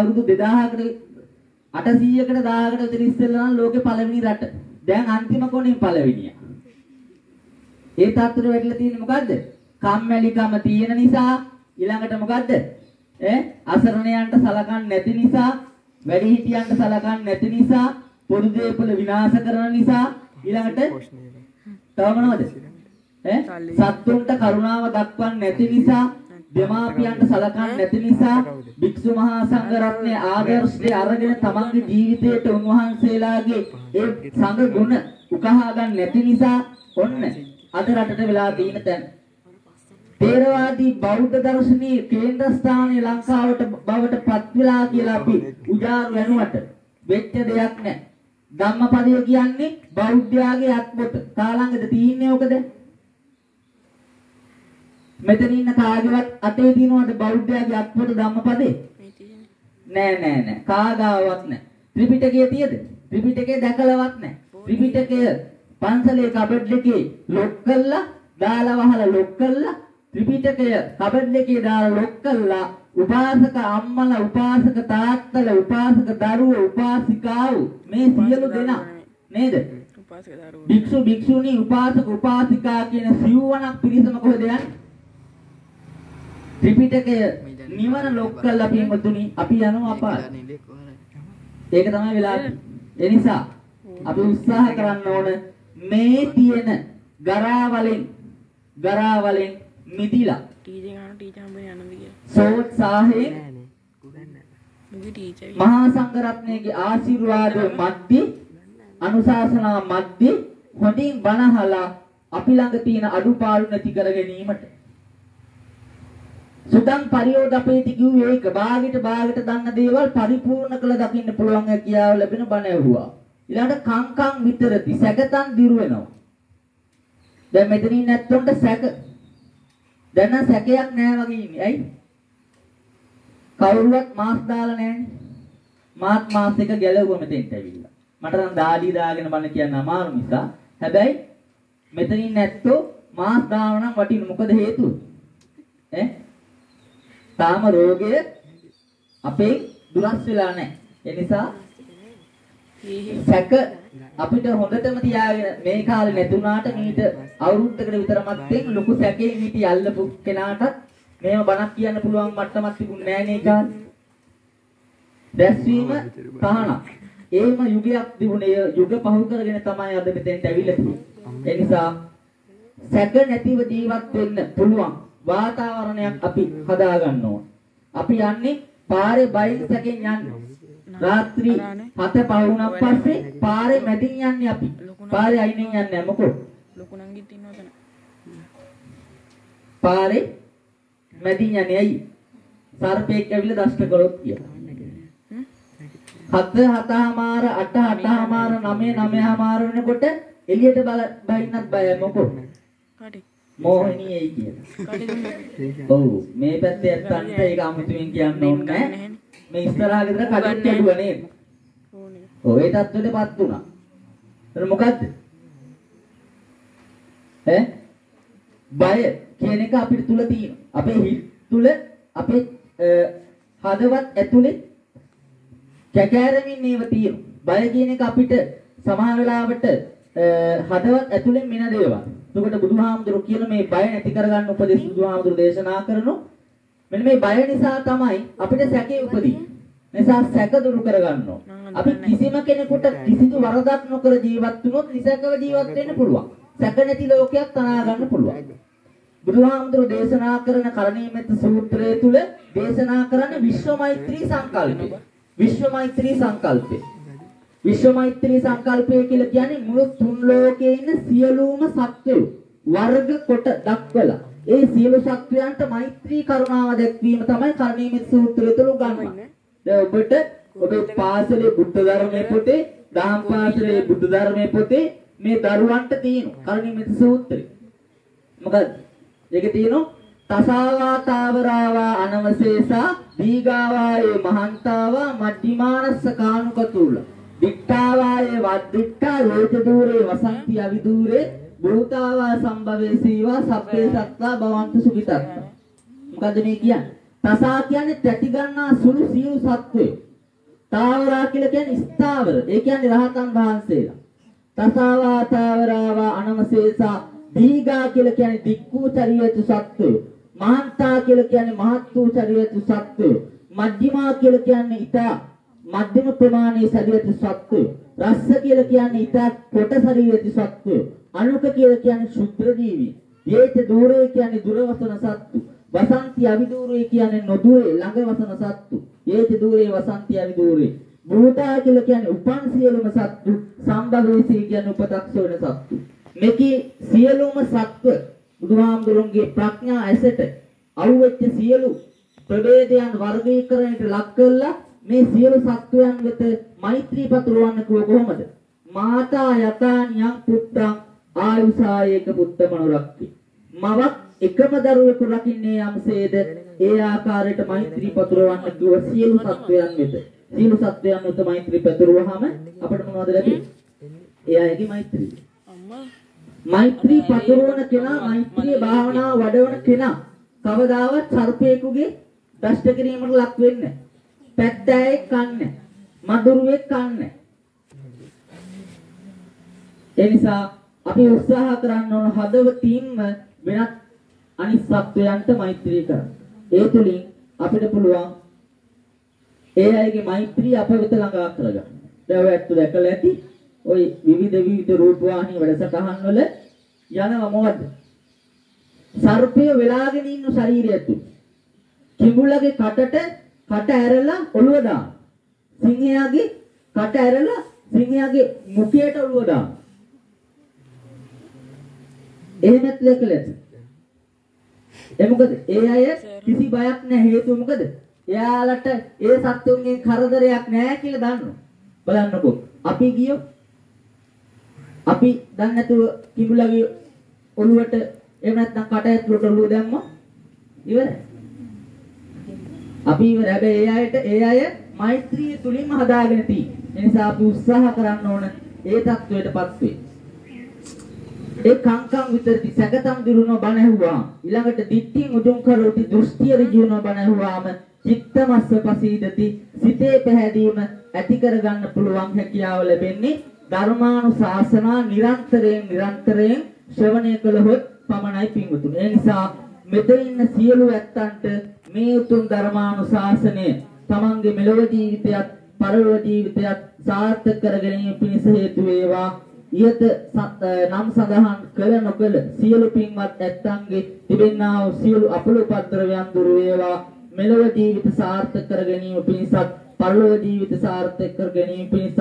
අවුරුදු 2000කට 800කට 1000කට විතර ඉස්සෙල්ලා නම් ලෝකේ පළවෙනි රට. දැන් අන්තිම කොනේ පළවෙනිය. ඒ තත්ත්වෙට වැටිලා තියෙන්නේ මොකද්ද? කම්මැලිකම තියෙන නිසා ඊළඟට මොකද්ද? ඈ අසරණයන්ට සලකන්නේ නැති නිසා, වැඩිහිටියන්ට සලකන්නේ නැති නිසා, පොදු දේපල විනාශ කරන නිසා ඊළඟට තව මොනවද? ඈ සත්තුන්ට කරුණාව දක්වන්නේ නැති නිසා දෙමාපියන්ට සලකන්නේ නැති නිසා භික්ෂු මහා සංඝ රත්නයේ ආදර්ශය අරගෙන තමන්ගේ ජීවිතයට උන්වහන්සේලාගේ ඒ සංඝ ගුණ උකහා ගන්න නැති නිසා ඔන්න අද රටට වෙලා තියෙන තැන තේරවාදී බෞද්ධ දර්ශනීය කේන්ද්‍රස්ථානයේ ලංකාවට බවට පත් වෙලා කියලා අපි උජාරු වෙනුවට වෙච්ච දෙයක් නැහැ. ධම්මපදය කියන්නේ බෞද්ධයාගේ අත්පොත. තාලංගද තියෙන්නේ ඔකද? මෙතන ඉන්න කාගේවත් අතේ තියෙනවද බෞද්ධයාගේ අත්පොත ධම්මපදේ? නෑ නෑ නෑ කාගාවත් නෑ. ත්‍රිපිටකයේ තියද? ත්‍රිපිටකේ දැකලවත් නෑ. ත්‍රිපිටකය පන්සලේ කබඩ් එකේ ලොක් කළා, දාලා වහලා ලොක් කළා. ත්‍රිපිටකය කබඩ් එකේ දාලා ලොක් කළා. උපාසක අම්මලා, උපාසක තාත්තලා, උපාසක දරුවෝ, උපාසිකාවෝ මේ සියලු දෙනා නේද? උපාසක දරුවෝ භික්ෂු භික්ෂුණී උපාසක උපාසිකා කියන සිව්වණක් පිරිසම කොහෙද යන්නේ? ත්‍රිපිටකය නිවන ලොක් කළා පින්වතුනි අපි යනවා අපායට. ඒක තමයි වෙලා තියෙන්නේ. ඒ නිසා අපි උත්සාහ කරන්න ඕන මේ තියෙන ගරාවලෙන් ගරාවලෙන් මිදිලා. ටීචර් ගන්න ටීචර් හම්බෙන්නේ අනන්ද කියලා මුගේ ටීචර් මහා සංඝරත්නයේ ආශිර්වාද මැද්දේ අනුශාසනා මැද්දේ හොඳින් බණහලා අපි ළඟ තියෙන අඩුපාඩු නැති කර ගැනීමට සුදං පරියෝදපේති කිව්වේ ඒක භාගයට භාගයට දන්න දේවල් පරිපූර්ණ කළ දකින්න පුළුවන් හැකියාව ලැබෙන බණ ඇහුවා ඊළඟට කංකං විතරති සැකතන් දිරු වෙනවා දැන් මෙතනින් නැත්තොන්ට සැක දැන් නම් සැකයක් නැහැ වගේ ඉන්නේ ඇයි කවුරුවත් මාස් දාලා නැහැනේ. මාත් මාස් එක ගැලවුවා මෙතෙන්ට ඇවිල්ලා. මට නම් දාඩි දාගෙන බණ කියන්න අමාරු නිසා. හැබැයි මෙතනින් නැත්තෝ මාස් දානවා නම් වටින මොකද හේතුව? ඈ? තාම රෝගය අපේ දුරස් වෙලා නැහැ. ඒ නිසා සැක අපිට හොඳටම තියාගෙන මේ කාලේ නැතුණාට මීට අවුරුද්දකට විතර මත්තෙන් ලොකු සැකේ හිටි අල්ලපු කෙනාටත් මේව බණක් කියන්න පුළුවන් මට්ටමක් තිබුණේ නැහැ නේ කාලේ. දැස්වීම තහනම්. ඒම යුගයක් තිබුණේ යුග පහු කරගෙන තමයි අද මෙතෙන්ට ඇවිල්ලා තියෙන්නේ. ඒ නිසා සැක නැතිව ජීවත් වෙන්න පුළුවන් වාතාවරණයක් අපි හදා ගන්න ඕන. අපි යන්නේ පාරේ බයින් සැකෙන් යන්නේ. රාත්‍රී 7 පහ වුණාන් පස්සේ පාරේ මැදින් යන්නේ අපි. පාරේ අයිනෙන් යන්නේ නැහැ මොකෝ? ලොකු නංගිත් ඉන්නවා තන පාරේ මැදින් යන්නේ ඇයි? සර්පෙක් ඇවිල්ලා දෂ්ට කරොත් කියලා. හත හතමාර අට අටමාර නවය නවයමාර වෙනකොට එළියට බල බහින්නත් බයයි මොකෝ? කාටි මෝහිනී එයි කියලා. ඔව් මේ පැත්තේ ඇත්තන්ට ඒක අමුතුවෙන් කියන්න ඕනේ නැහැ. මේ ඉස්සරහා ගෙදර කඩිත් ඇදුවා නේද? ඕනේ ඔය තත්ත්වෙටපත් වුණා. එතන මොකද්ද? ඈ බය කියන එක අපිට තුල තියෙනවා. අපේ හිත තුල අපේ හදවත් ඇතුලේ කැකෑරමින් නේව තියෙනවා. බය කියන එක අපිට සමහර වෙලාවට හදවත් ඇතුලෙන් මින දේවල්. එතකොට බුදුහාමුදුරු කියන මේ බය නැති කරගන්න උපදෙස් බුදුහාමුදුරු දේශනා කරනවා. මෙන්න මේ බය නිසා තමයි අපිට සැකේ උපදින්නේ. නිසා සැක දුරු කරගන්න ඕන. අපි කිසිම කෙනෙකුට කිසිදු වරදක් නොකර ජීවත් වුණොත් නිසකව ජීවත් වෙන්න පුළුවන්. සැක නැති ලෝකයක් තනා ගන්න පුළුවන්. බුදුහාමුදුරු දේශනා කරන කරණීයමෙත් සූත්‍රය තුල දේශනා කරන්නේ විශ්ව මෛත්‍රී සංකල්පය. විශ්ව මෛත්‍රී සංකල්පය. විශ්ව මෛත්‍රී සංකල්පය කියලා කියන්නේ මුළු තුන් ලෝකයේ ඉන්න සියලුම සත්වයෝ වර්ග කොට දක්වලා ඒ සියලු සත්වයන්ට මෛත්‍රී කරුණාව දැක්වීම තමයි කරණීයමෙත් සූත්‍රය තුල උගන්වන්නේ. දැන් ඔබට ඔබේ පාසලේ බුද්ධ ධර්මයේ පොතේ, දහම් පාසලේ බුද්ධ ධර්මයේ පොතේ මේ දරුවන්ට තියෙන කරණීයමෙත් සූත්‍රය. මොකද ඒකේ තියෙනවා තසාවා තාවරාවා අනවශේෂා දීගාවායේ මහන්තාවා මඩ්ඩිමානස්ස කානුකතුල දික්ඨාවායේ වද්දික්ඨා ලෝක දූරේ වසන්ති අවිදූරේ භූතාවා සම්භවේ සීවා සබ්බේ සත්තා භවන්තු සුඛිතත්තා මොකද මේ කියන්නේ තසා කියන්නේ තැටි ගන්නා සුළු සියලු සත්වයෝ. තාවරා කියලා කියන්නේ ස්ථාවර. ඒ කියන්නේ රහතන් වහන්සේලා. තසාවා තාවරාවා අනවශේෂා දීගා කියලා කියන්නේ දික්කූ චරියතු සත්වයෝ. මහන්තා කියලා කියන්නේ මහත් වූ චරියතු සත්වයෝ. මජ්ක්‍ධිමා කියලා කියන්නේ ඊතා මධ්‍යම ප්‍රමාණයේ ශරීරයට සත්වය. රස්ස කියලා කියන්නේ ඊටත් කොට ශරීරයට සත්වය. අනුක කියලා කියන්නේ ශුද්ධ ජීවි. යේත දූරේ කියන්නේ දුරවසන සත්තු. වසන්ති අවිදූරේ කියන්නේ නොදුරේ ළඟ වසන සත්තු. යේත දූරේ වසන්ති අවිදූරේ. භූතා කියලා කියන්නේ උපන් සියලුම සත්තු. සම්භවේසී කියන්නේ උපතක්ෂ වෙන සත්තු. මේකේ සියලුම සත්ව බුදුහාමුදුරන්ගේ ප්‍රඥා ඇසට අවුෙච්ච සියලු ප්‍රභේදයන් වර්ගීකරණයට ලක් කළා මේ සියලු සත්වයන් වෙත මෛත්‍රී පතුරවන්න කිව්ව කොහොමද? මාතා යතානියං පුත්තං ආයුසායේක පුත්තමනුරක්ති. මවක් එකම දරුවෙකු රකින්නේ යම්සේද ඒ ආකාරයට මෛත්‍රී පතුරවන්න කිව්ව සියලු සත්වයන් වෙත. සියලු සත්වයන් වෙත මෛත්‍රී පතුරවහම අපිට මොනවද ලැබෙන්නේ? ඒ අයගේ මෛත්‍රී. අම්මා මෛත්‍රී පතුරවන කෙනා මෛත්‍රී භාවනාව වඩවන කෙනා කවදාවත් සර්පයෙකුගේ දෂ්ට කිරීමකට ලක් වෙන්නේ නැහැ. පැත්තෑයෙක් කන්නේ මදුරුවෙක් කන්නේ ඒ නිසා අපි උත්සාහ කරන්න ඕන හදවතින්ම වෙනත් අනිත් සත්වයන්ට මෛත්‍රී කරන්න. ඒ තුලින් අපිට පුළුවන් ඒ අයගේ මෛත්‍රී අප වෙත ළඟා කරගන්න. දැන් ඔයත් දැකලා ඇති ওই විවිධ විවිධ රූපවාහිනී වැඩසටහන් වල යනවා මොකද්ද? සර්පය වෙලාගෙන ඉන්න ශරීරය තුල. කිඹුලගේ කටට කට ඇරලා ඔළුව දාන. සිංහයාගේ කට ඇරලා සිංහයාගේ මුඛයට ඔළුව දාන. එහෙමත් ලකලත්. ඒ මොකද ඒ අය කිසි බයක් නැහැ හේතුව මොකද? එයාලට ඒ සත්තුන්ගේ කරදරයක් නැහැ කියලා දන්නවා. බලන්නකෝ. අපි ගියෝ අපි දන්නේ නැතුව කිඹුලගේ ඔළුවට එහෙම නැත්නම් කට ඇතුළට ඔළුව දැම්මා. ඉවරයි. අපි ඉවර. හැබැයි ඒ අයට ඒ අය මෛත්‍රිය තුලින්ම හදාගෙන තියෙන්නේ. ඒ නිසා අපි උත්සාහ කරන්න ඕන ඒ தത്വයටපත් වෙන්න. ඒ කංකම් විතරටි සැකතම් දිරුන බණ ඇහුවා. ඊළඟට දිට්ඨිය මුදුන් කරෝටි දෘෂ්ටිය ඍජුන බණ ඇහුවාම චිත්තමස්ස පසීදති සිතේ පැහැදීම ඇති කරගන්න පුළුවන් හැකියාව ලැබෙන්නේ ධර්මානුශාසනා නිරන්තරයෙන් නිරන්තරයෙන් ශ්‍රවණය කළහොත් පමණයි පින්වතුනි. ඒ නිසා මෙතන ඉන්න සියලු ඇත්තන්ට මේ උතුම් ධර්මානුශාසනය තමන්ගේ මෙලොව ජීවිතයත් පරලොව ජීවිතයත් සාර්ථක කර ගැනීම පිණිස හේතු වේවා. ඊට නම් සඳහන් කළ නොකළ සියලු පින්වත් ඇත්තන්ගේ තිබෙනා වූ සියලු අපල උපද්‍රවයන් දුර වේවා. මෙලොව ජීවිත සාර්ථක කර ගැනීම පිණිසත් පරලොව ජීවිත සාර්ථක කර ගැනීම පිණිසත්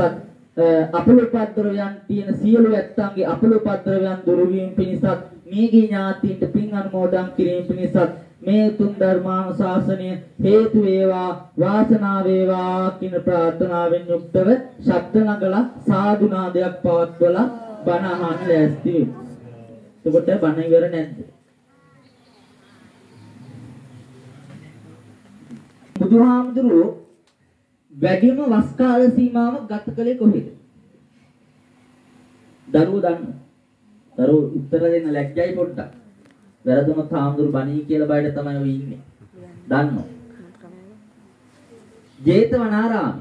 අපල උපද්‍රවයන් තියෙන සියලු ඇත්තන්ගේ අපල උපද්‍රවයන් දුරු වීම පිණිසත් මේගේ ඥාතීන්ට පින් අනුමෝදන් කිරීම පිණිසත් මේ උතුම් ධර්මානුශාසනය හේතු වේවා වාසනාව වේවා කියන ප්‍රාර්ථනාවෙන් යුක්තව ශබ්ද නගලා සාදු නාදයක් පවත්වලා බණ අහන්න ලෑස්ති වෙමු. එතකොට බණ ඉවර නැද්ද? බුදුහාමුදුරුවෝ වැඩිම වස් කාල සීමාවක් ගත කළේ කොහෙද? දරුවෝ දන්නවා. දරුවෝ උත්තර දෙන්න ලැජ්ජයි පොඩ්ඩක්. වැරදුනොත් හාමුදුරු බණී කියලා බයද තමයි ඔය ඉන්නේ. දන්නෝ. ජේතවනාරාම.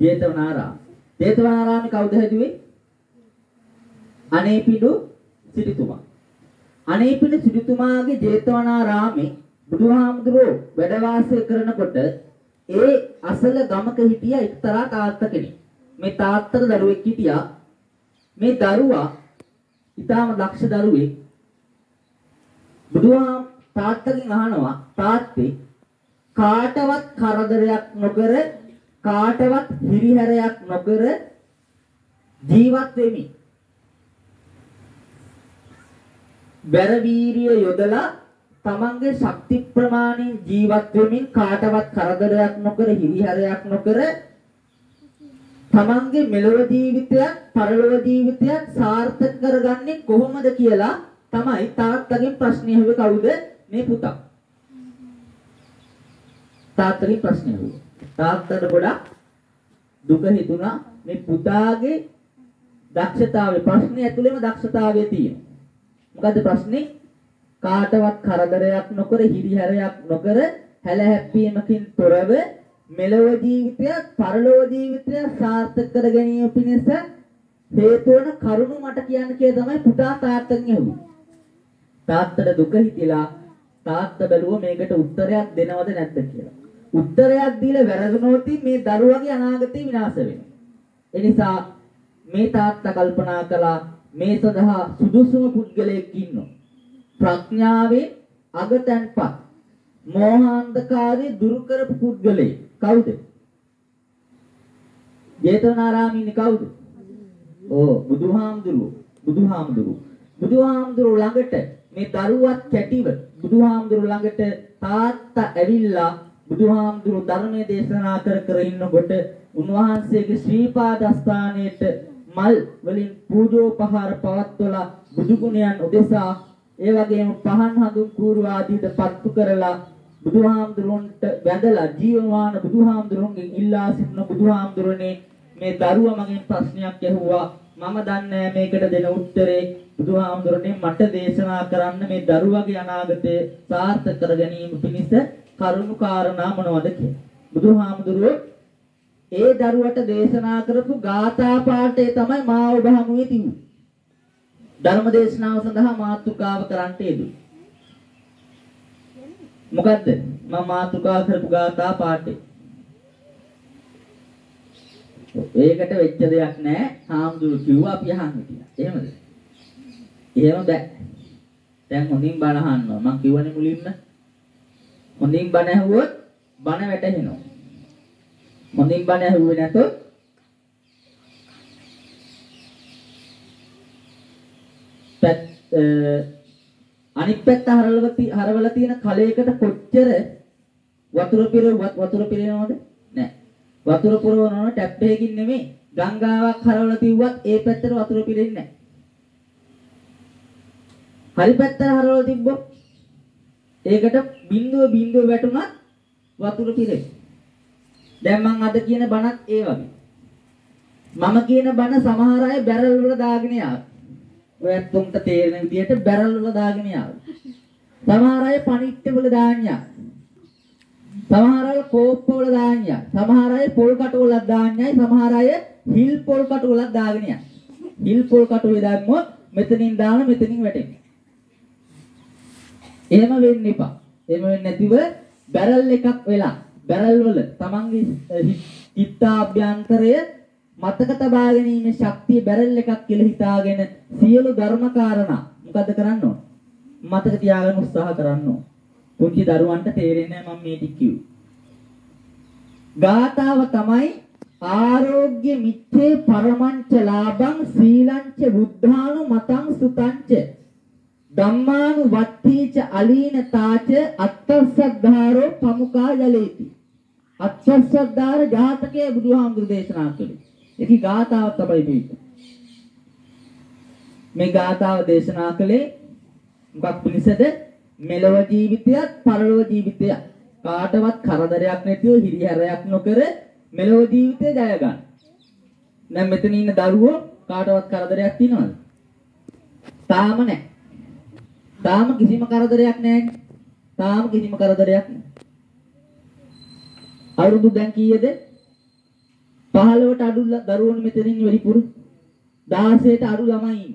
ජේතවනාරාම. ජේතවනාරාමේ කවුද හැදුවේ? අනේපිඩු සිටුතුමා. අනේපිඩු සිටුතුමාගේ ජේතවනාරාමේ බුදුහාමුදුරුවෝ වැඩ වාසය කරනකොට ඒ අසල ගමක හිටිය එක්තරා තාත්තා කෙනෙක්. මේ තාත්තට දරුවෙක් හිටියා. මේ දරුවා ඊටාම දක්ෂ දරුවෙක්. බුදුහාම තාත්තගෙන් අහනවා තාත්තේ කාටවත් කරදරයක් නොකර කාටවත් හිරිහැරයක් නොකර ජීවත් වෙමි. බැර වීරිය යොදලා තමන්ගේ ශක්ති ප්‍රමාණයෙන් ජීවත් වෙමින් කාටවත් කරදරයක් නොකර හිරිහැරයක් නොකර තමන්ගේ මෙලොව ජීවිතයත් පරලොව ජීවිතයත් සාර්ථක කරගන්නේ කොහොමද කියලා තමයි තාත්තගෙන් ප්‍රශ්නේ අහුවේ කවුද? මේ පුතා. තාත්තගෙන් ප්‍රශ්නේ අහුවේ. තාත්තට ගොඩක් දුක හිතුණා. මේ පුතාගේ දක්ෂතාවය ප්‍රශ්නේ ඇතුළේම දක්ෂතාවය තියෙනවා. මොකද්ද ප්‍රශ්නේ? කාටවත් කරදරයක් නොකර හිරිහැරයක් නොකර හැල හැප්පීමකින් තොරව මෙලොව ජීවිතය පරලොව ජීවිතය සාර්ථක කර ගැනීම පිණිස හේතු වන කරුණු මට කියන්න කියලා තමයි පුතා තාත්තගෙන් ඇහුවේ. තාත්තට දුක හිතිලා තාත්තා බැලුවා මේකට උත්තරයක් දෙනවද නැද්ද කියලා. උත්තරයක් දීලා වැරදුනොත් මේ දරුවගේ අනාගතය විනාශ වෙනවා. ඒ නිසා මේ තාත්තා කල්පනා කළා මේ සඳහා සුදුසුම පුද්ගලයෙක් ඉන්නවා. ප්‍රඥාවෙන් අගතැන්පත් මෝහාන්ධකාරය දුරු කරපු පුද්ගලයෙක් කවුද? ජේතවනාරාමේ කවුද? ඕ බුදුහාමුදුරුවෝ බුදුහාමුදුරුවෝ බුදුහාමුදුරුවෝ ළඟට මේ දරුවත් කැටිව බුදුහාමුදුරුවෝ ළඟට තාත්තා ඇවිල්ලා බුදුහාමුදුරුවෝ ධර්මයේ දේශනා කර කර ඉන්නකොට උන්වහන්සේගේ ශ්‍රී පාදස්ථානයේට මල් වලින් පූජෝපහාර පවත්වලා බුදු ගුණයන් උදෙසා ඒ වගේම පහන් හඳුන් කූරු ආදීද පත්තු කරලා බුදුහාමුදුරන්ට වැඳලා ජීවමාන බුදුහාමුදුරන්ගෙන් ඉල්ලා සිටින බුදුහාමුදුරනේ මේ දරුවා මගෙන් ප්‍රශ්නයක් ඇහුවා. මම දන්නේ මේකට දෙන උත්තරේ බුදුහාමුදුරනේ මට දේශනා කරන්න මේ දරුවගේ අනාගතය සාර්ථක කර ගැනීම පිණිස කරුණු කාරණා මොනවද කියලා. බුදුහාමුදුරුවෝ ඒ දරුවට දේශනා කරපු ගාථා පාඨය තමයි මා ඔබ හමුවේ තිබුණේ. ධර්ම දේශනාව සඳහා මාතෘකාව කරන්නට යෙදුනේ. මොකද්ද? මම මාතෘකා කරපු ගාථා පාඨය. ඒකට වෙච්ච දෙයක් නෑ. හාමුදුරු කිව්වා අපි අහන්න කියලා. එහෙමද? එහෙම බෑ. දැන් හොඳින් බණ අහන්නවා. මම කිව්වනේ මුලින්ම. හොඳින් බණ ඇහුවොත් බණ වැටහෙනවා. හොඳින් බණ ඇහුවේ නැතොත් පැත් අනිත් පැත්ත හරවලා හරවලා තියෙන කලයකට කොච්චර වතුර පිරවුවත් වතුර පිරෙනවද? නැහැ. වතුර පුරවනවන ටැප් එකකින් නෙමෙයි ගංගාවක් හරවලා තියුවත් ඒ පැත්තට වතුර පිරෙන්නේ නැහැ. හරි පැත්තට හරවලා තිබ්බොත් ඒකට බිඳුව බිඳුව වැටුණත් වතුර පිරෙන්නේ. දැන් මම අද කියන බණත් ඒ වගේ. මම කියන බණ සමහර අය බැරල් වල දාගෙන යාවි. ඔයත් උන්ට තේරෙන විදිහට බැරල් වල දාගෙන යාවි. සමහර අය පණිට්ට වල දාන්න යා. සමහර අය කෝප්ප වල දාන්න යා. සමහර අය පොල් කටු වල දාන්නයි. සමහර අය හිල් පොල් කටු වල දාගෙන යා. හිල් පොල් කටුවේ දැම්මොත් මෙතනින් දාන මෙතනින් වැටෙනවා. එහෙම වෙන්න එපා. එහෙම වෙන්නේ නැතිව බැරල් එකක් වෙලා බැරල් වල තමන්ගේ චිත්තාභ්‍යන්තරය මතක තබා ගැනීමේ ශක්තිය බැරල් එකක් කියලා හිතාගෙන සියලු ධර්ම කාරණා මොකද කරන්න ඕන? මතක තියාගන්න උත්සාහ කරන්න ඕන. පුංචි දරුවන්ට තේරෙන්නේ නැහැ මම මේ ටික කිව්වේ. ගාතාව තමයි ආරෝග්‍ය මිච්ඡේ පරමංච ලාභං සීලංච බුද්ධානු මතං සුතංච ධම්මානු වත්තීච අලීන තාච අත්තස්සද්ධාරෝ පමුකා ජලේති අත්තස්සද්ධාර ජාතකයේ බුදුහාමුදුරු දේශනා කළේ. ඒකි ගාතාවක් තමයි මේක. මේ ගාතාව දේශනා කළේ මොකක් පිණිසද? මෙලව ජීවිතයත් පරලොව ජීවිතයත් කාටවත් කරදරයක් නැතිව හිරිහැරයක් නොකර මෙලව ජීවිතය ජය ගන්න. දැන් මෙතන ඉන්න දරුවෝ කාටවත් කරදරයක් තියනවද? තාම නැහැ. තාම කිසිම කරදරයක් නැහැ. තාම කිසිම කරදරයක් නැහැ. අවුරුදු දැන් කීයද? 15ට අඩු දරුවෝ මෙතනින් වැඩිපුර 16ට අඩු ළමයි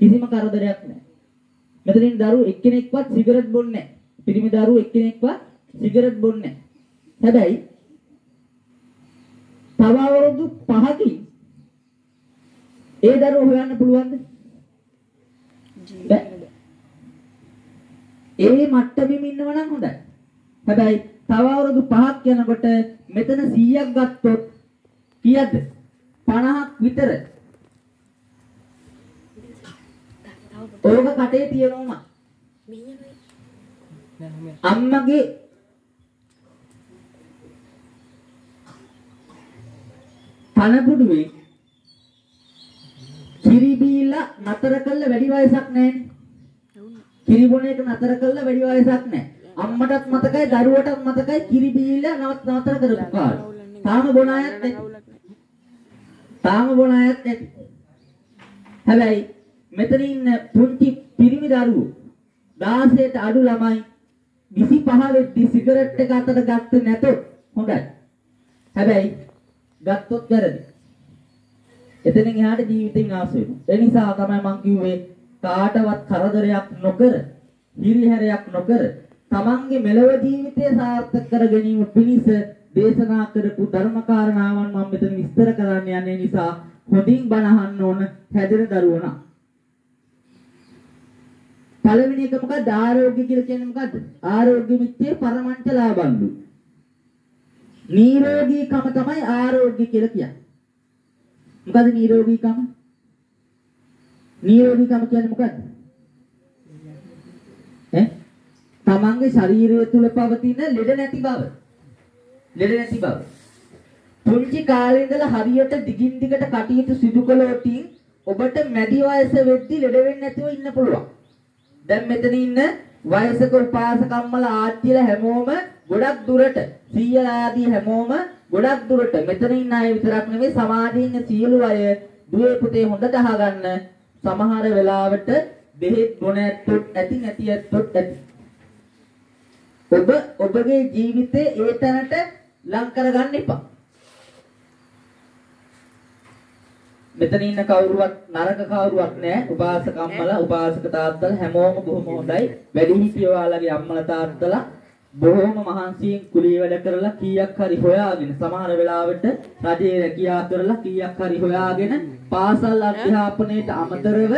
කිසිම කරදරයක් නැහැ. මෙතනින් දරුවෝ එක්කෙනෙක්වත් සිගරට් බොන්නේ නැහැ. පිරිමි දරුවෝ එක්කෙනෙක්වත් සිගරට් බොන්නේ නැහැ. හැබැයි තව අවුරුදු 5කින් ඒ දරුවෝ හොයන්න පුළුවන්ද? බෑ. ඒ මට්ටමෙම ඉන්නව නම් හොඳයි. හැබැයි තව අවුරුදු 5ක් යනකොට මෙතන 100ක් ගත්තොත් කීයද? 50ක් විතර. ඕක කටේ තියනවම අම්මගේ පණපුඩුවේ කිරි බීලා නතර කළ වැඩි වයසක් නැහැනේ. කිරි බොන එක නතර කළා වැඩි වයසක් නැහැ. අම්මටත් මතකයි දරුවටත් මතකයි කිරි බීලා නවත් නතර කරපු කාලේ. තාම බොන අයත් නැති. තාම බොන අයත් නැති. හැබැයි මෙතන ඉන්න පුංචි පිරිමි දරුවෝ 16ට අඩු ළමයි 25 වෙද්දි සිගරට් එක අතට ගත්තේ නැතොත් හොඳයි. හැබැයි ගත්තොත් වැරදි. එතනින් එහාට ජීවිතේ විනාශ වෙනවා. ඒ නිසා තමයි මම කිව්වේ කාටවත් කරදරයක් නොකර, හිරිහැරයක් නොකර තමන්ගේ මෙලොව ජීවිතය සාර්ථක කර ගැනීම පිණිස දේශනා කරපු ධර්මකාරණාවන් මම මෙතන විස්තර කරන්න යන්නේ නිසා හොඳින් බණ අහන්න ඕන හැදෙන දරුවනා. පළවෙනි එක මොකක්ද ආරෝග්‍ය කියලා කියන්නේ මොකද්ද? ආරෝග්‍ය මිත්‍යේ පරමංච ලාභංලු. නිරෝගීකම තමයි ආරෝග්‍ය කියලා කියන්නේ. මොකද නිරෝගීකම? නිරෝගීකම කියන්නේ මොකද්ද? ඈ? තමන්ගේ ශරීරය තුල පවතින ලෙඩ නැති බව. ලෙඩ නැති බව. පුංචි කාලේ ඉඳලා හරියට දිගින් දිගට කටයුතු සිදු කළොත් ඔබට මැදි වයස වෙද්දි ලෙඩ වෙන්නේ නැතුව ඉන්න පුළුවන්. දැන් මෙතන ඉන්න වයසක උපාසකම්මල ආච්චිලා හැමෝම ගොඩක් දුරට සීයලා ආදී හැමෝම ගොඩක් දුරට මෙතන ඉන්න අය විතරක් නෙමෙයි සමාජයේ ඉන්න සියලු අය දුවේ පුතේ හොඳට අහගන්න සමහර වෙලාවට බෙහෙත් බොන ඇත්තොත් ඇති නැති ඇත්තොත් ඇති. ඔබ ඔබගේ ජීවිතේ ඒ තැනට ලං කරගන්න එපා. මෙතන ඉන්න කවුරුවත් නරක කවුරුවක් නැහැ. උපාසක අම්මලා, උපාසක තාත්තලා හැමෝම බොහොම හොඳයි. වැඩිහිටියෝ වාලගේ අම්මලා තාත්තලා බොහොම මහන්සියෙන් කුලී වැඩ කරලා කීයක් හරි හොයාගෙන සමහර වෙලාවට රජයේ රැකියාව කරලා කීයක් හරි හොයාගෙන පාසල් අධ්‍යාපනයට අමතරව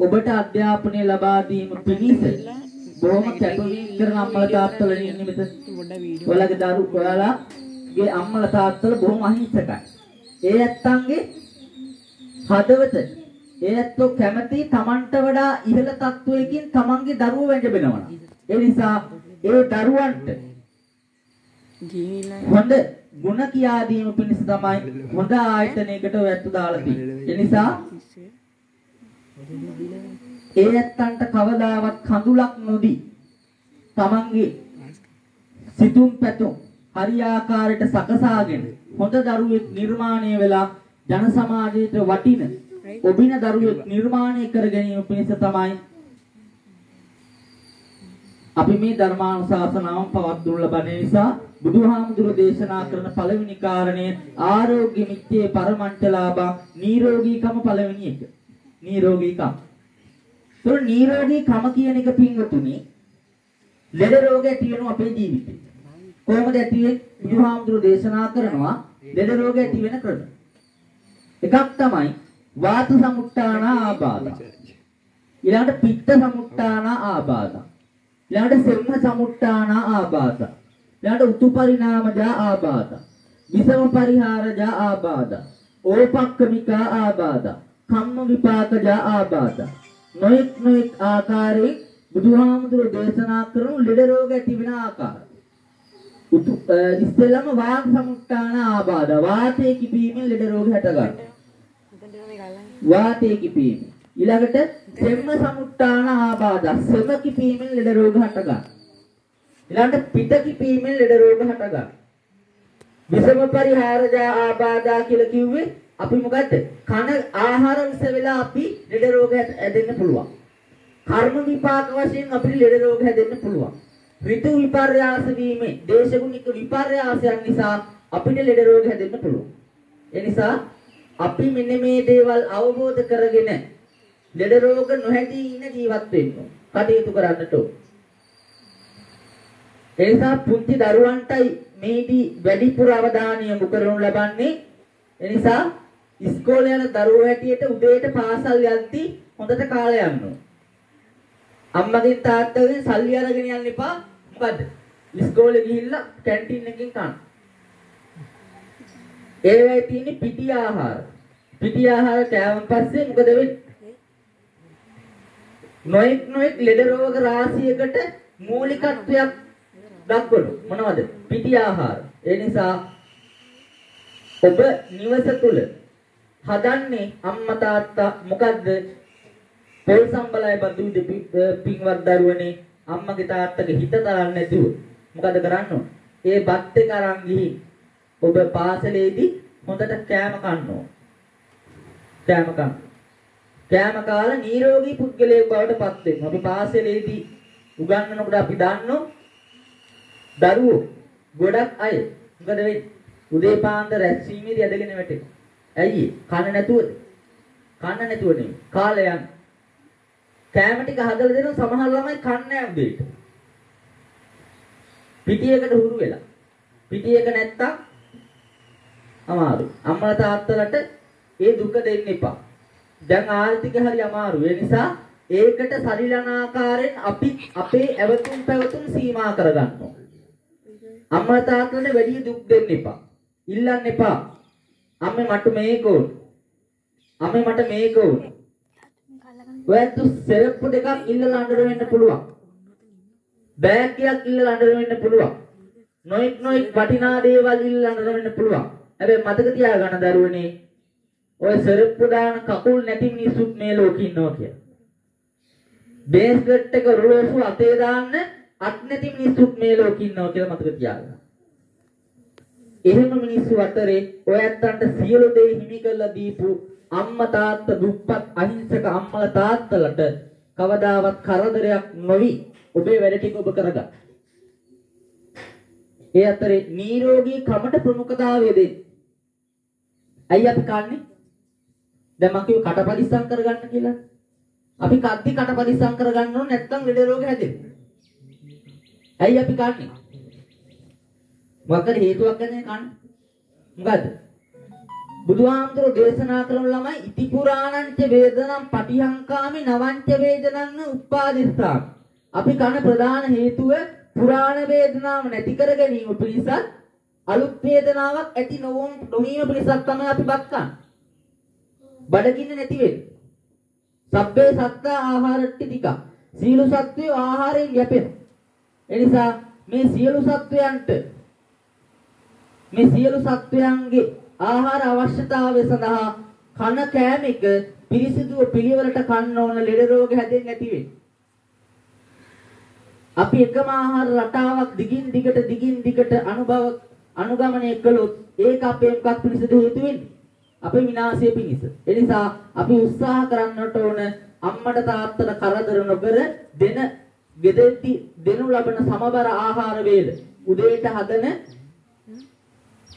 ඔබට අධ්‍යාපනය ලබා දීම පිණිස බොහොම කැපවීම කරන අම්මලා තාත්තලා ඉන්නේ මෙතන. ඔයාලගේ දරු ඔයාලාගේ අම්මලා තාත්තලා බොහොම අහිංසකයි. ඒ ඇත්තන්ගේ හදවත ඒ ඇත්තෝ කැමති Tamanට වඩා ඉහළ තත්වයකින් Tamanගේ දරුවෝ වැඳබෙනවා. ඒ නිසා ඒ දරුවන්ට හොඳ ಗುಣ කියා දීම පිණිස තමයි හොඳ ආයතනයකට ඇත්ත දාලා තියෙන්නේ. ඒ නිසා ඒ ඇත්තන්ට කවදාවත් කඳුලක් නොදී Tamanගේ සිතුම් පැතුම් හරියාකාරයට සකසාගෙන හොඳ දරුවෙක් නිර්මාණය වෙලා ජන සමාජයට වටින ඔබින දරුවෙක් නිර්මාණය කර ගැනීම පිණිස තමයි අපි මේ ධර්මානුශාසනාවන් පවත්වනු ලබන නිසා බුදුහාමුදුරු දේශනා කරන පළවෙනි කාරණය ආරෝග්‍ය මිත්‍යේ පරමංචලාභා නිරෝගීකම පළවෙනි එක. නිරෝගීකම. ඒතර නිරෝගීකම කියන එක පින්වතුනි ලෙඩ රෝග ඇති වෙන අපේ ජීවිතේ. කොහොමද ඇති වෙන්නේ? බුදුහාමුදුරු දේශනා කරනවා ලෙඩ රෝග ඇති වෙන ක්‍රම. එකක් තමයි වාත සමුට්ටාන ආබාධ. ඊළඟට පිත්ත සමුට්ටාන ආබාධ. ඊළඟට සෙම්ම සමුට්ටාන ආබාධ. ඊළඟට උතු පරිණාමජා ආබාධ. විසම පරිහාරජා ආබාධ. ඕපක්කමිකා ආබාධ. කම්ම විපාකජා ආබාධ. නොඑක් නොඑක් ආකාරයෙන් බුදුහාමුදුරු දේශනා කරන ලෙඩ රෝග ඇති වෙන ආකාරය. උතු ඉස්සෙල්ලම වාග් සමුට්ටාන ආබාධ වාතයේ කිපීමෙන් ලෙඩ රෝග හැට ගන්නවා. වාතයේ කිපීම. ඊළඟට සෙම්ම සමුට්ටාන ආබාධ සෙම කිපීමෙන් ලෙඩ රෝග හට ගන්නවා. ඊළඟට පිට කිපීමෙන් ලෙඩ රෝග හට ගන්නවා. විසම පරිහාරජා ආබාධා කියලා කිව්වේ අපි මොකද්ද? කන ආහාර විස වෙලා අපි ලෙඩ රෝග හැදෙන්න පුළුවන්. කර්ම විපාක වශයෙන් අපිට ලෙඩ රෝග හැදෙන්න පුළුවන්. ඍතු විපර්යාස වීමේ දේශගුණික විපර්යාසයන් නිසා අපිට ලෙඩ රෝග හැදෙන්න පුළුවන්. ඒ නිසා අපි මෙන්න මේ දේවල් අවබෝධ කරගෙන ලෙඩ රෝග නොහැදී ඉන්න ජීවත් වෙන්න කටයුතු කරන්නට ඕන. ඒ නිසා පුංචි දරුවන්ටයි මේදී වැඩිපුර අවධානය යොමු කරනු ලබන්නේ. ඒ නිසා ඉස්කෝලේ යන දරුවෝ හැටියට උදේට පාසල් යද්දී හොඳට කාලය යන්න ඕන. අම්මගෙන් තාත්තගෙන් සල්ලි අරගෙන යන්න එපා. මොකද්ද? ඉස්කෝලේ ගිහිල්ලා කැන්ටින් එකකින් කන්න. ඒවයි තියෙන්නේ පිටි ආහාර. පිටි ආහාර කෑවන් පස්සේ මොකද වෙන්නේ? නොඑක් නොඑක් ලෙඩ රෝග රාශියකට මූලිකත්වයක් දක්වනු මොනවද? පිටි ආහාර. ඒ නිසා ඔබ නිවස තුල හදන්නේ අම්මා තාත්තා මොකද්ද? පොල් සම්බලයි බඳු පින්වත් දරුවනේ අම්මගේ තාත්තගේ හිත තරන්නේ නැතුව මොකද කරන්න ඕන? ඒ බත් එක අරන් ගිහින් ඔබ පාසලේදී හොඳට කෑම කන්න ඕන. කෑම කන්න. කෑම කාලා නිරෝගී පුද්ගලයෙක් බවට පත් වෙන්න. අපි පාසලේදී උගන්වනකොට අපි දන්නෝ දරුවෝ ගොඩක් අය මොකද වෙන්නේ? උදේ පාන්දර රැස්වීමේදී ඇදගෙන වැටෙනවා. ඇයි ඒ? කන නැතුවද? කන්න නැතුව නෙමෙයි. කාලය යන. කෑම ටික හදලා දෙනවා සමහර ළමයි කන්නේ නැහැ උදේට. පිටියකට හුරු වෙලා. පිටියක නැත්තම් අමාරුයි. අම්මලා තාත්තලට ඒ දුක දෙන්න එපා. දැන් ආර්ථික හරි අමාරු. ඒ නිසා ඒකට සරිලන ආකාරයෙන් අපි අපේ ඇවතුම් පැවතුම් සීමා කරගන්නවා. අම්මලා තාත්තලට වැඩි දුක් දෙන්න එපා. ඉල්ලන්න එපා. අම්මේ මට මේක ඕන. අම්මේ මට මේක ඕන. ඔයත් සෙරප්පු දෙකක් ඉල්ලලා අඬර වෙන්න පුළුවන්. බෑග් එකක් ඉල්ලලා අඬර වෙන්න පුළුවන්. නොයික් නොයික් වටිනා දේවල් ඉල්ලලා අඬර වෙන්න පුළුවන්. හැබැයි මතක තියාගන්න දරුවනේ ඔය සෙරප්පු දාන කකුල් නැති මිනිස්සුත් මේ ලෝකේ ඉන්නවා කියලා. බේස්ලට් එක රෝසු අතේ දාන්න අත් නැති මිනිස්සුත් මේ ලෝකේ ඉන්නවා කියලා මතක තියාගන්න. එහෙම මිනිස්සු අතරේ ඔය ඇත්තන්ට සියලු දේ හිමි කරලා දීපු අම්මා තාත්තා දුප්පත් අහිංසක අම්මලා තාත්තලට කවදාවත් කරදරයක් නොවි ඔබේ වැඩ ටික ඔබ කරගන්න. ඒ අතරේ නිරෝගී කමට ප්‍රමුඛතාවය දෙන්න. ඇයි අපි කන්නේ? දැන් මම කිව්ව කට පරිස්සම් කරගන්න කියලා. අපි කද්දි කට පරිස්සම් කරගන්න ඕන නැත්නම් ලෙඩ රෝග හැදෙන්නේ. ඇයි අපි කන්නේ? මොකද හේතුවක් ගැන කන්නේ? මොකද්ද? බුදුහාමුදුරෝ දේශනා කරන ළමයි ඉති පුරාණංච වේදනම් පටිහංකාමි නවංච වේදනං උපාදිස්සා. අපි කන ප්‍රධාන හේතුව පුරාණ වේදනාව නැති කර ගැනීම පිණිසත් අලුත් වේදනාවක් ඇති නොවුම් නොවීම පිණිසත් තමයි අපි බත් කන්නේ. බඩගින්න නැති වෙන්නේ. සබ්බේ සත්ත ආහාරට්ටි ටික. සීල සත්වය ආහාරයෙන් යැපෙන. එනිසා මේ සියලු සත්වයන්ට මේ සියලු සත්වයන්ගේ ආහාර අවශ්‍යතාවය සඳහා කන කෑම එක පිරිසිදුව පිළිවෙලට කන්න ඕන ලෙඩ රෝග හැදෙන්නේ නැති වෙන්නේ. අපි එකම ආහාර රටාවක් දිගින් දිගට දිගින් දිගට අනුභව අනුගමනය කළොත් ඒක අපේ මොකක් පිණිසද හේතු වෙන්නේ? අපේ විනාශය පිණිස. ඒ නිසා අපි උත්සාහ කරන්නට ඕන අම්මට තාත්තට කරදර නොකර දෙන ගෙදෙtti දෙනු ලබන සමබර ආහාර වේල උදේට හදන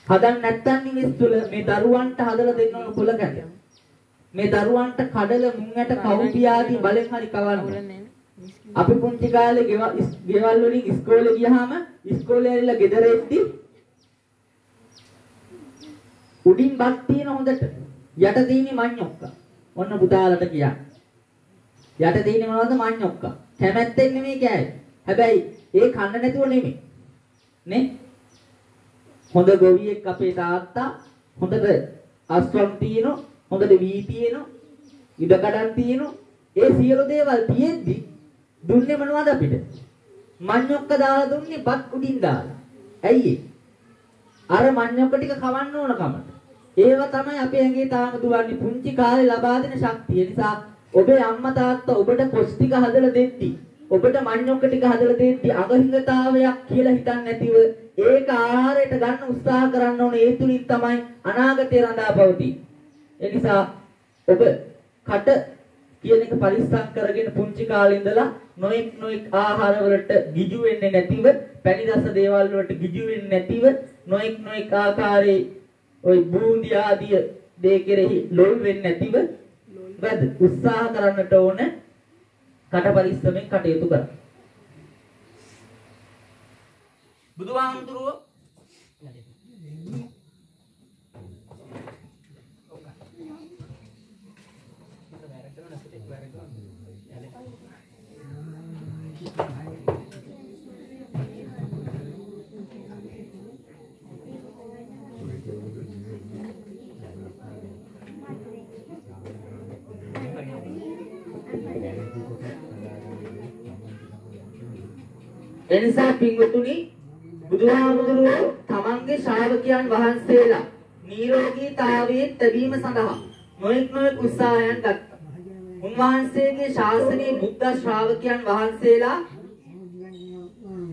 හදන්න නැත්තම් නිවෙස් තුල මේ දරුවන්ට හදලා දෙන්න ඕන කුල කැට. මේ දරුවන්ට කඩල මුංගට කවුටි ආදී බලෙන් හරි කවන්න. අපි පුංචි කාලේ ගෙවල් වලින් ඉස්කෝලේ ගියාම ඉස්කෝලේ ඇවිල්ලා ගෙදර එද්දි උඩින් බත් තියෙන හොඳට යට තියෙන්නේ මඤ්ඤොක්ක. ඔන්න පුතාලට කියන්න. යට තියෙන්නේ මොනවද මඤ්ඤොක්ක. කැමැත්තෙන් නෙමෙයි කෑවේ. හැබැයි ඒ කන්න නැතුව නෙමෙයි. නේ? හොඳ ගොවියෙක් අපේ තාත්තා හොඳට අස්වම් තියෙන හොඳට වී තියෙන ඉඩකඩම් තියෙන ඒ සියලු දේවල් තියෙද්දි දුන්නේ මොනවද අපිට? මඤ්ඤොක්ක දාලා දුන්නේ බත් කුඩින් දාලා. ඇයි අර මඤ්ඤොක්ක ටික කවන්න ඕන කමට. ඒව තමයි අපේ ඇඟේ තාම දුවන්නේ. පුංචි කාලේ ලබා දෙන ශක්තිය නිසා ඔබේ අම්මා තාත්තා ඔබට කොස් ටික හදලා දෙද්දි ඔබට මඤ්ඤොක්ක ටික හදලා දෙද්දි අගහිඟතාවයක් කියලා හිතන්නේ නැතිව ඒක ආහාරයට ගන්න උත්සාහ කරන්න ඕනේ ඒ තුලින් තමයි අනාගතය රඳා පවතී. ඒ නිසා ඔබ කට කියන එක පරිස්සම් කරගෙන පුංචි කාලේ ඉඳලා නොඑක් නොඑක් ආහාර වලට ගිජු වෙන්නේ නැතිව පැණි රස දේවල් වලට ගිජු වෙන්නේ නැතිව නොඑක් නොඑක් ආකාරයේ ওই බූන්දි ආදිය දේ කෙරෙහි ලොල් වෙන්නේ නැතිව වැද උත්සාහ කරන්නට ඕන කට පරිස්සමෙන් කටයුතු කරන්න. බුදුහාමුදුරුවෝ එනිසා පින්වතුනි බුදුහාමුදුරුවෝ තමන්ගේ ශ්‍රාවකයන් වහන්සේලා නිරෝගීතාවයේ තැබීම සඳහා නොඑක් නොඑක් උත්සාහයන් ගත්තා. උන්වහන්සේගේ ශාසනයේ බුද්ධ ශ්‍රාවකයන් වහන්සේලා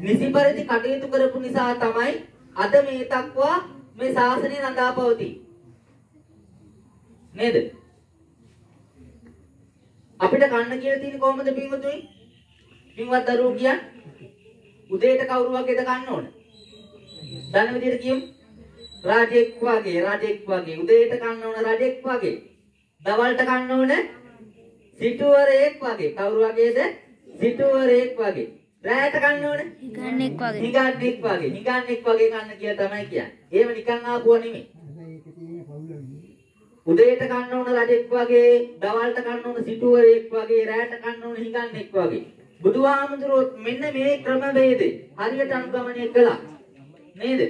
නිසි පරිදි කටයුතු කරපු නිසා තමයි අද මේ තක්වා මේ ශාසනය රඳා පවතී. නේද? අපිට කන්න කියලා තියෙන්නේ කොහොමද පින්වතුනි? පින්වත් දරුවෝ කියන්නේ උදේට කවුරු වගේද කන්න ඕන? දන්න විදිහට කියමු. රාජෙක් වගේ රජෙක් වගේ උදේට කන්න ඕන රජෙක් වගේ. දවල්ට කන්න ඕන සිටුවරයෙක් වගේ. කවුරු වගේද? සිටුවරයෙක් වගේ. රැයට කන්න ඕන ගන්නෙක් වගේ. නිගන්නෙක් වගේ. නිගන්නෙක් වගේ කන්න කියලා තමයි කියන්නේ. එහෙම නිකන් ආපුවා නෙමෙයි. උදේට කන්න ඕන රජෙක් වගේ, දවල්ට කන්න ඕන සිටුවරයෙක් වගේ, රැයට කන්න ඕන හිඟන්නෙක් වගේ. බුදුහාමුදුරුවෝ මෙන්න මේ ක්‍රමවේදේ හරියට අනුගමනය කළා. නේද?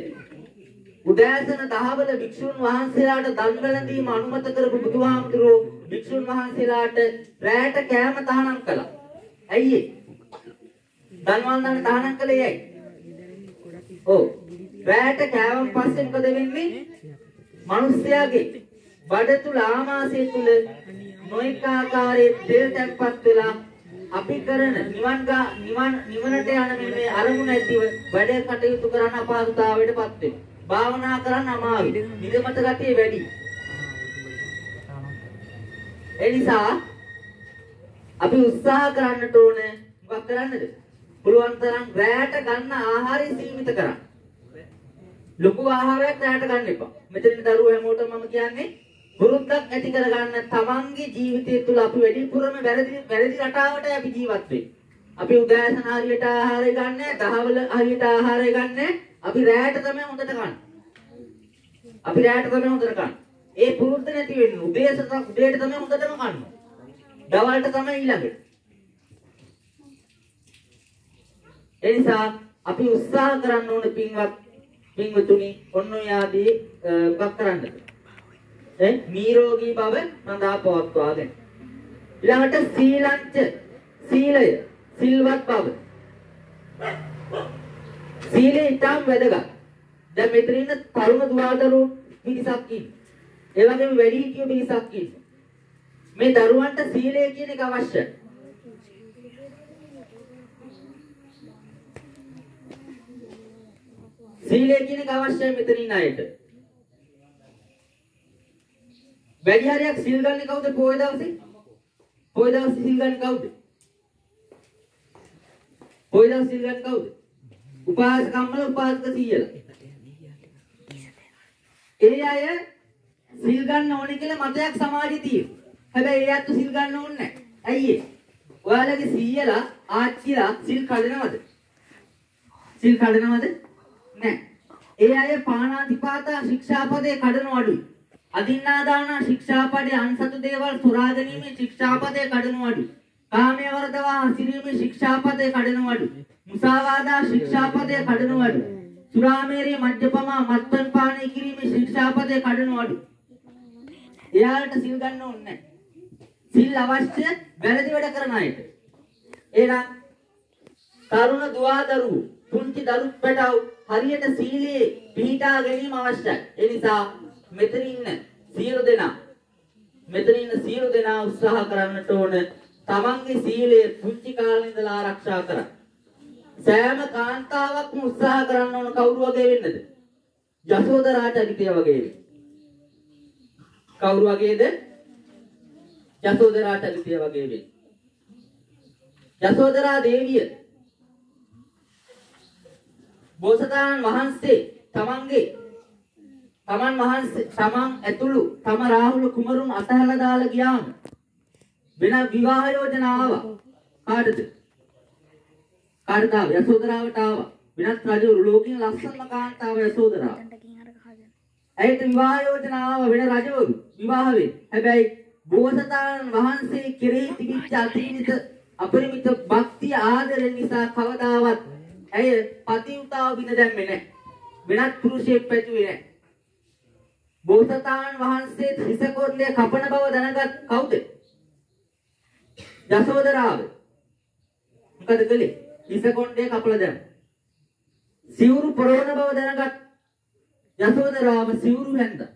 උදෑසන දහවල භික්ෂුන් වහන්සේලාට දන් වැළඳීම අනුමත කරපු බුදුහාමුදුරුවෝ භික්ෂුන් වහන්සේලාට රැයට කෑම තහනම් කළා. ඇයි ඒ? දන් වන්දන තහනම් කළේ ඇයි? ඔව්. රැයට කෑවන් පස්සේ මොකද වෙන්නේ? මිනිස්යාගේ බඩ තුල ආමාශය තුල නොඑක ආකාරයේ තෙල් තැන්පත් වෙලා අපි කරන නිවන් ගා නිවන් නිවනට යන මේ අරමුණ ඇතිව වැඩ කටයුතු කරන්න අපහසුතාවයටපත් වෙනවා. භාවනා කරන්න අමාරුයි. නිදමත ගතිය වැඩි. ඒ නිසා අපි උත්සාහ කරන්නට ඕන මොකක් කරන්නද? පුළුවන් තරම් රැයට ගන්න ආහාරය සීමිත කරන්න. ලොකු ආහාරයක් රැයට ගන්න එපා. මෙතන දරුවෝ හැමෝටම මම කියන්නේ පුරුද්දක් ඇති කරගන්න තමන්ගේ ජීවිතය තුළ අපි වැඩිපුරම වැරදි වැරදි රටාවට අපි ජීවත් වෙන්නේ. අපි උදෑසන හරියට ආහාරය ගන්න, දහවල හරියට ආහාරය ගන්න, අපි රැයට තමයි හොඳට කන්නේ. අපි රැයට තමයි හොඳට කන්නේ. ඒ පුරුද්ද නැති වෙන්නේ උදේස උදේට තමයි හොඳටම කන්නේ. දවල්ට තමයි ඊළඟට. ඒ නිසා අපි උත්සාහ කරන්න ඕනේ පින්වත් පින්වතුනි ඔන්න ඔය ආදී මොකක් කරන්නද? ඈ නිරෝගී බව සඳහා පවත්වාගෙන. ඊළඟට සීලංච සීලය සිල්වත් බව. සීලය ඊටම වැදගත්. දැන් මෙතන ඉන්න තරුණ දුවදරු පිරිසක් ඉන්න. ඒ වගේම වැඩිහිටියෝ පිරිසක් ඉන්න. මේ දරුවන්ට සීලය කියන එක අවශ්‍යයි. සීලය කියන එක අවශ්‍යයි මෙතන ඉන්න අයට. වැඩි හරියක් සිල් ගන්න කවුද පොය දවසේ? පොය දවසේ සිල් ගන්න කවුද? පොය දවසේ සිල් ගන්න කවුද? උපාසක අම්මලා උපාසක සීයලා. ඒ අය සිල් ගන්න ඕනේ කියලා මතයක් සමාජයේ තියෙනවා. හැබැයි ඒ අත්තු සිල් ගන්න ඕනේ නැහැ. ඇයි ඒ? ඔයාලගේ සීයලා ආච්චිලා සිල් කඩනවද? සිල් කඩනවද? නැහැ. ඒ අය පාණාතිපාතා ශික්ෂාපදේ කඩන අඩුයි. අදින්නාදාන ශික්ෂාපදේ අන්සතු දේවල් සොරා ගැනීමේ ශික්ෂාපදේ කඩන අඩුයි. කාමයේ වරදවා හසිරීමේ ශික්ෂාපදේ කඩන අඩුයි. මුසාවාදා ශික්ෂාපදේ කඩන අඩුයි. සුරාමේරී මජ්ජපමා මත්පැන් පානය කිරීමේ ශික්ෂාපදේ කඩන අඩුයි. එයාලට සිල් ගන්න ඕනේ නැහැ. සිල් අවශ්‍ය වැරදි වැඩ කරන අයට. එහෙනම් තරුණ දුවදරුවෝ පුංචි දරු පැටව හරියට සීලයේ පිහිටා ගැනීම අවශ්‍යයි. ඒ නිසා මෙතන ඉන්න සියලු දෙනා මෙතන ඉන්න සියලු දෙනා උත්සාහ කරන්නට ඕන තමන්ගේ සීලය පුංචි කාලේ ඉඳලා ආරක්ෂා කරන්න. සෑම කාන්තාවක්ම උත්සාහ කරන්න ඕන කවුරු වගේ වෙන්නද? යසෝදරා චරිතය වගේ වෙන්න. කවුරු වගේද? යසෝදරා චරිතය වගේ වෙන්න. යසෝදරා දේවිය බෝසතාණන් වහන්සේ තමන්ගේ තමන් වහන්සේ තමන් ඇතුළු තම රාහුල කුමරුන් අතහැරලා දාලා ගියාම වෙන විවාහ යෝජනා ආවා කාටද? කාටද ආවා? යසෝදරාවට ආවා. වෙනත් රජවරු ලෝකේ ලස්සනම කාන්තාව යසෝදරාව. ඇයට විවාහ යෝජනා ආවා වෙන රජවරු විවාහ වෙයි. හැබැයි බෝසතාණන් වහන්සේ කෙරෙහි තිබිච්ච අතීත අපරිමිත භක්තිය ආදරය නිසා කවදාවත් ඇය පතිවතාව බිඳ දැම්මේ නැහැ. වෙනත් පුරුෂයෙක් පැතුවේ නැහැ. බෝසතාණන් වහන්සේ හිස කොණ්ඩේ කපන බව දැනගත් කවුද? යසෝදරාව. මොකද කළේ? හිස කොණ්ඩේ කපලා දැම්ම. සිවුරු පොරවන බව දැනගත් යසෝදරාව සිවුරු හැන්දා.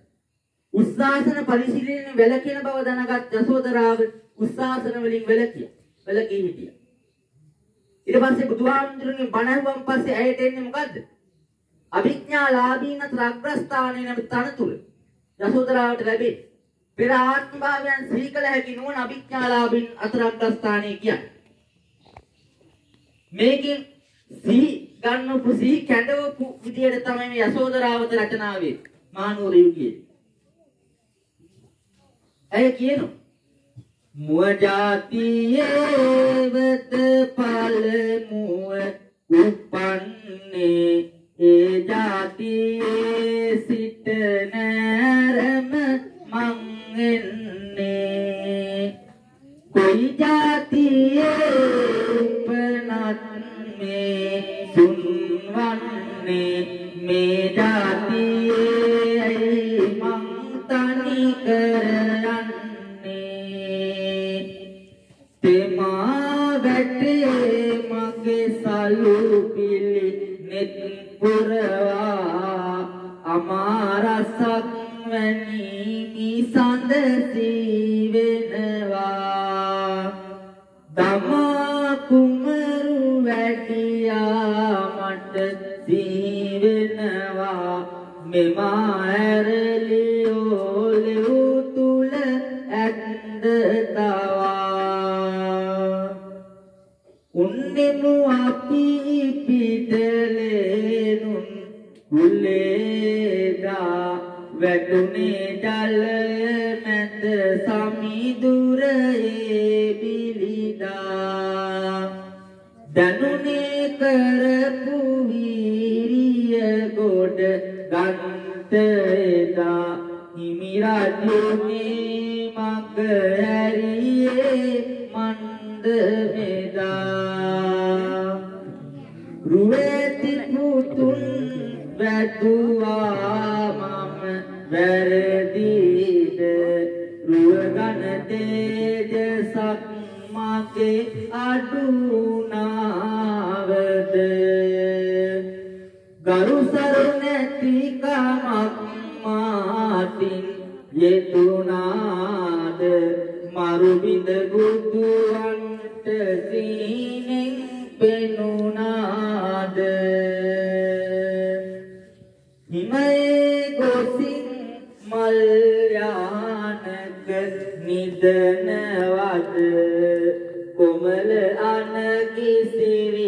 උස්සාසන පරිශීලනයේ වැළකීන බව දැනගත් යසෝදරාව උස්සාසන වලින් වැළකියා. වැළකී හිටියා. ඊට පස්සේ බුදුහාමුදුරන්ගේ බණ ඇහුවන් පස්සේ ඇයට එන්නේ මොකද්ද? අභිඥාලාභීන ත්‍රග්‍රස්ථානයේ නම් තනතුර යසෝදරාවට ලැබේ. පෙර ආත්ම භාවයන් සිහි කළ හැකි නුවණ අභිඥාලාභීන් අතරග්‍රස්ථානයේ කියන්නේ. මේකෙන් සිහි ගන්නපු සිහි කැඳවපු විදියට තමයි මේ යසෝදරාවත රචනාවේ මහනුවර යුගයේ. ඇය කියනවා මුව ජාතියේ වෙත පළමුව උපන්නේ ඒ ජාතියේ සිට නෑරම මං එන්නේ. කොයි ජාතියේ උපනත් මේ සුන්වන්නේ? මේ ජාතියේ ඇයි මං තනි කරන්නේ පුරවා අමාරසක් වැනි නිසඳ සීවෙනවා දමා කුමරු වැටියා මට සීවෙනවා මෙමා ඇරලියෝ ලෙව් තුල ඇත්ද තවා කුලේදා වැටුනේ ජල මැද සමිදුරේ බිලිදා දනුනේ කරපු වීරිය ගොඩ ගන්ත එදා. හිමි රජුනේ මග හැරියේ මන්ද මෙදා. රුවේති පුතුන් වැටුවා මම වැරදිද රුවගන තේජසක් මගේ අඩුනාවද? ගරුසරු නැති කමක් මාටින් යෙතුනාද මරු බිඳ බුදුන්ට නිදනවද කොමල අනගි සිරිපා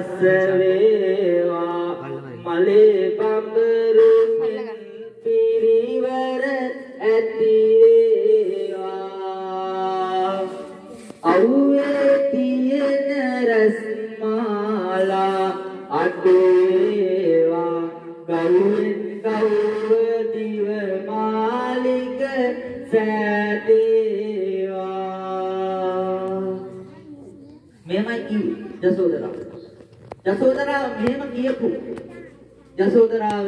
රස යසෝදරාව මෙහෙම කියපු යසෝදරාව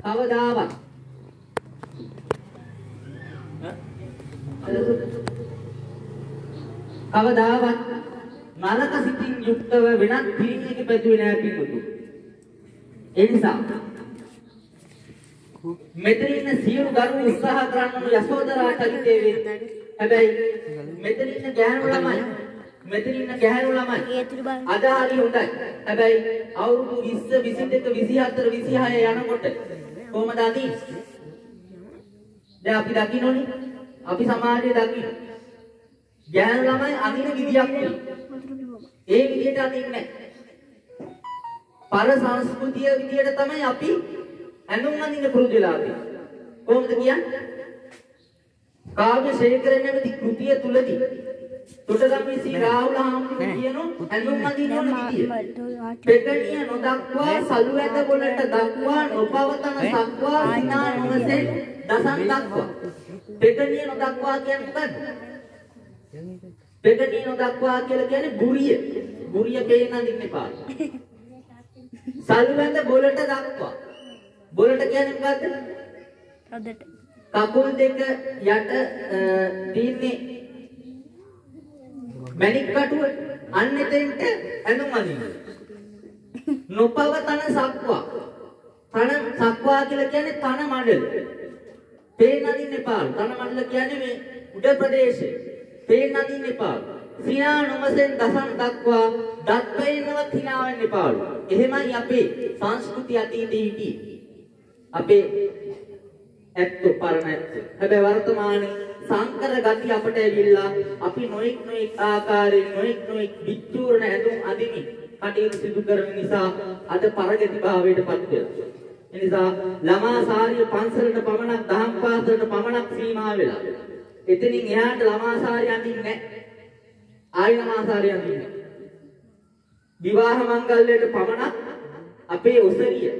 කවදාවත් කවදාවත් නරක සිතින් යුක්තව වෙනත් පිරිමියෙකු පැතුවේ නෑ පිටුතු. ඒ නිසා මෙතන ඉන්න සියලු දරුවෝ උත්සාහ කරන්න යසෝදරා චරිතයේ වෙන්න. හැබැයි මෙතන ඉන්න ගැහැණු ළමයි මෙතන ඉන්න ගැහැණු ළමයි අද හරි හොඳයි. හැබැයි අවුරුදු 20 22 24 26 යනකොට කොහමද අදී? දැන් අපි දකින්නෝනේ. අපි සමාජයේ දකින්න. ගැහැණු ළමයි අඳින විදියක්. ඒ විදිහට අඳින්නේ නැහැ. පර සංස්කෘතිය විදිහට තමයි අපි ඇඳුම් අඳින්න පුරුදු වෙලා තියෙන්නේ. කොහොමද කියන්නේ? කාව්‍ය ශේඛරේ නැමැති කෘතිය තුලදී තොටගම්මේ සී රාහුල හාමුදුරුවෝ කියනෝ ඇඳුම් අඳින්න ඕන විදිය. පෙකණිය නොදක්වා සලු ඇත ගොඩට දක්වා නොපවතන සක්වා සිනා නොවසේ දසන් දක්වා. පෙකණිය නොදක්වා කියන්නේ මොකද්ද? පෙකණිය නොදක්වා කියලා කියන්නේ බුරිය. බුරිය පේන්න අඳින්න එපා. සලු ඇත ගොඩට දක්වා. බොලට කියන්නේ මොකද්ද? රොදට කකුල් දෙක යට තියෙන්නේ මැණික් කටුව අන්න එතෙන්ට ඇඳුම් අඳින්න. නොපවතන සක්වා. තන සක්වා කියලා කියන්නේ තන මඩල. පේන්න අදින්න එපා. තන මඩල කියන්නේ මේ උඩ ප්‍රදේශේ. පේන්න අදින්න එපා. සිනා නොමසෙන් දසන් දක්වා දත් පේන්නවත් hina වෙන්න එපාලු. එහෙමයි අපේ සංස්කෘතිය අතීතයේ හිටියේ. අපේ ඇත්තෝ පරණ ඇත්තෝ. හැබැයි වර්තමානයේ සංකර ගති අපට ඇවිල්ලා අපි නොඑක් නොඑක් ආකාරයෙන් නොඑක් නොඑක් විචූර්ණ ඇඳුම් අඳිමින් කටයුතු සිදු කරන නිසා අද පරගති භාවයට පත් වෙලා. එනිසා ළමා සාරිය පන්සලට පමණක් දහම් පාසලට පමණක් සීමා වෙලා. එතනින් එහාට ළමා සාරිය අඳින්නේ නැහැ. ආයි ළමා සාරිය අඳින්නේ නැහැ. විවාහ මංගල්‍යයට පමණක් අපේ ඔසරිය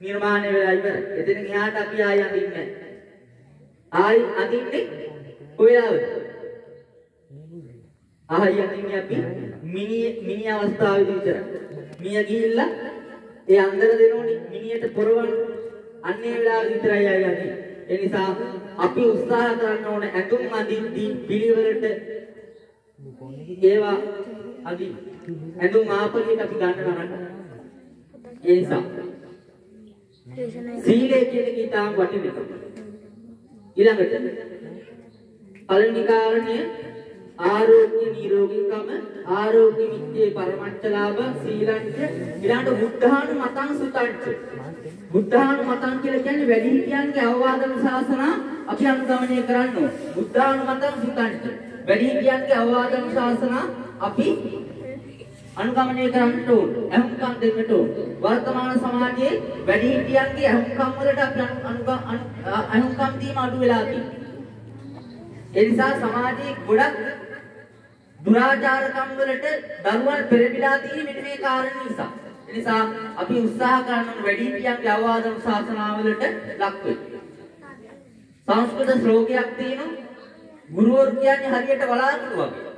නිර්මාණය වෙලා ඉවරයි. එතනින් එහාට අපි ආයි අඳින්නේ නැහැ. ආයි අඳින්නේ කොහෙලාද? ආයි අඳින්නේ අපි මිනි මිනි අවස්ථාවේදී විතරයි. මිය ගිහිල්ලා ඒ අන්දර දෙනෝනේ මිනියට පොරවන්න. අන්නේ වෙලාවෙ විතරයි ආයි අඳින්නේ. ඒ නිසා අපි උත්සාහ කරන්න ඕනේ ඇඳුම් අඳින්දී පිළිවෙලට ඒවා අඳින්න. ඇඳුම් ආපලියට අපි ගන්න නරක. ඒ නිසා සීලය කියන එක ඉතාම වටින එකක්. ඊළඟට පළවෙනි කාරණය ආරෝග්‍ය නිරෝගීකම ආරෝග්‍ය විද්‍යේ පරමච්චලාභ සීලංච ඊළඟට බුද්ධානු මතං සුතංච. බුද්ධානු මතං කියලා කියන්නේ වැඩිහිටියන්ගේ අවවාදන ශාසන අපි අනුගමනය කරන්න ඕන. බුද්ධානු මතං සුතංච. වැඩිහිටියන්ගේ අවවාදන ශාසන අපි අනුගමනය කරන්නට ඕන. අහුම්කම් දෙන්නට ඕන. වර්තමාන සමාජයේ වැඩිහිටියන්ගේ අහුම්කම් වලට අපි අහුම්කම් දීම අඩු වෙලා තියෙනවා. ඒ නිසා සමාජයේ ගොඩක් දුරාචාරකම් වලට දරුවන් පෙරපිලා තියෙන්නේ මෙන්න මේ කාරණේ නිසා. ඒ නිසා අපි උත්සාහ කරන වැඩිහිටියන්ගේ අවවාදන ශාසනාවලට ලක් වෙන්න. සංස්කෘත ශ්ලෝකයක් තියෙනවා. ගුරුවරු කියන්නේ හරියට බලාපොරොත්තු වගේ.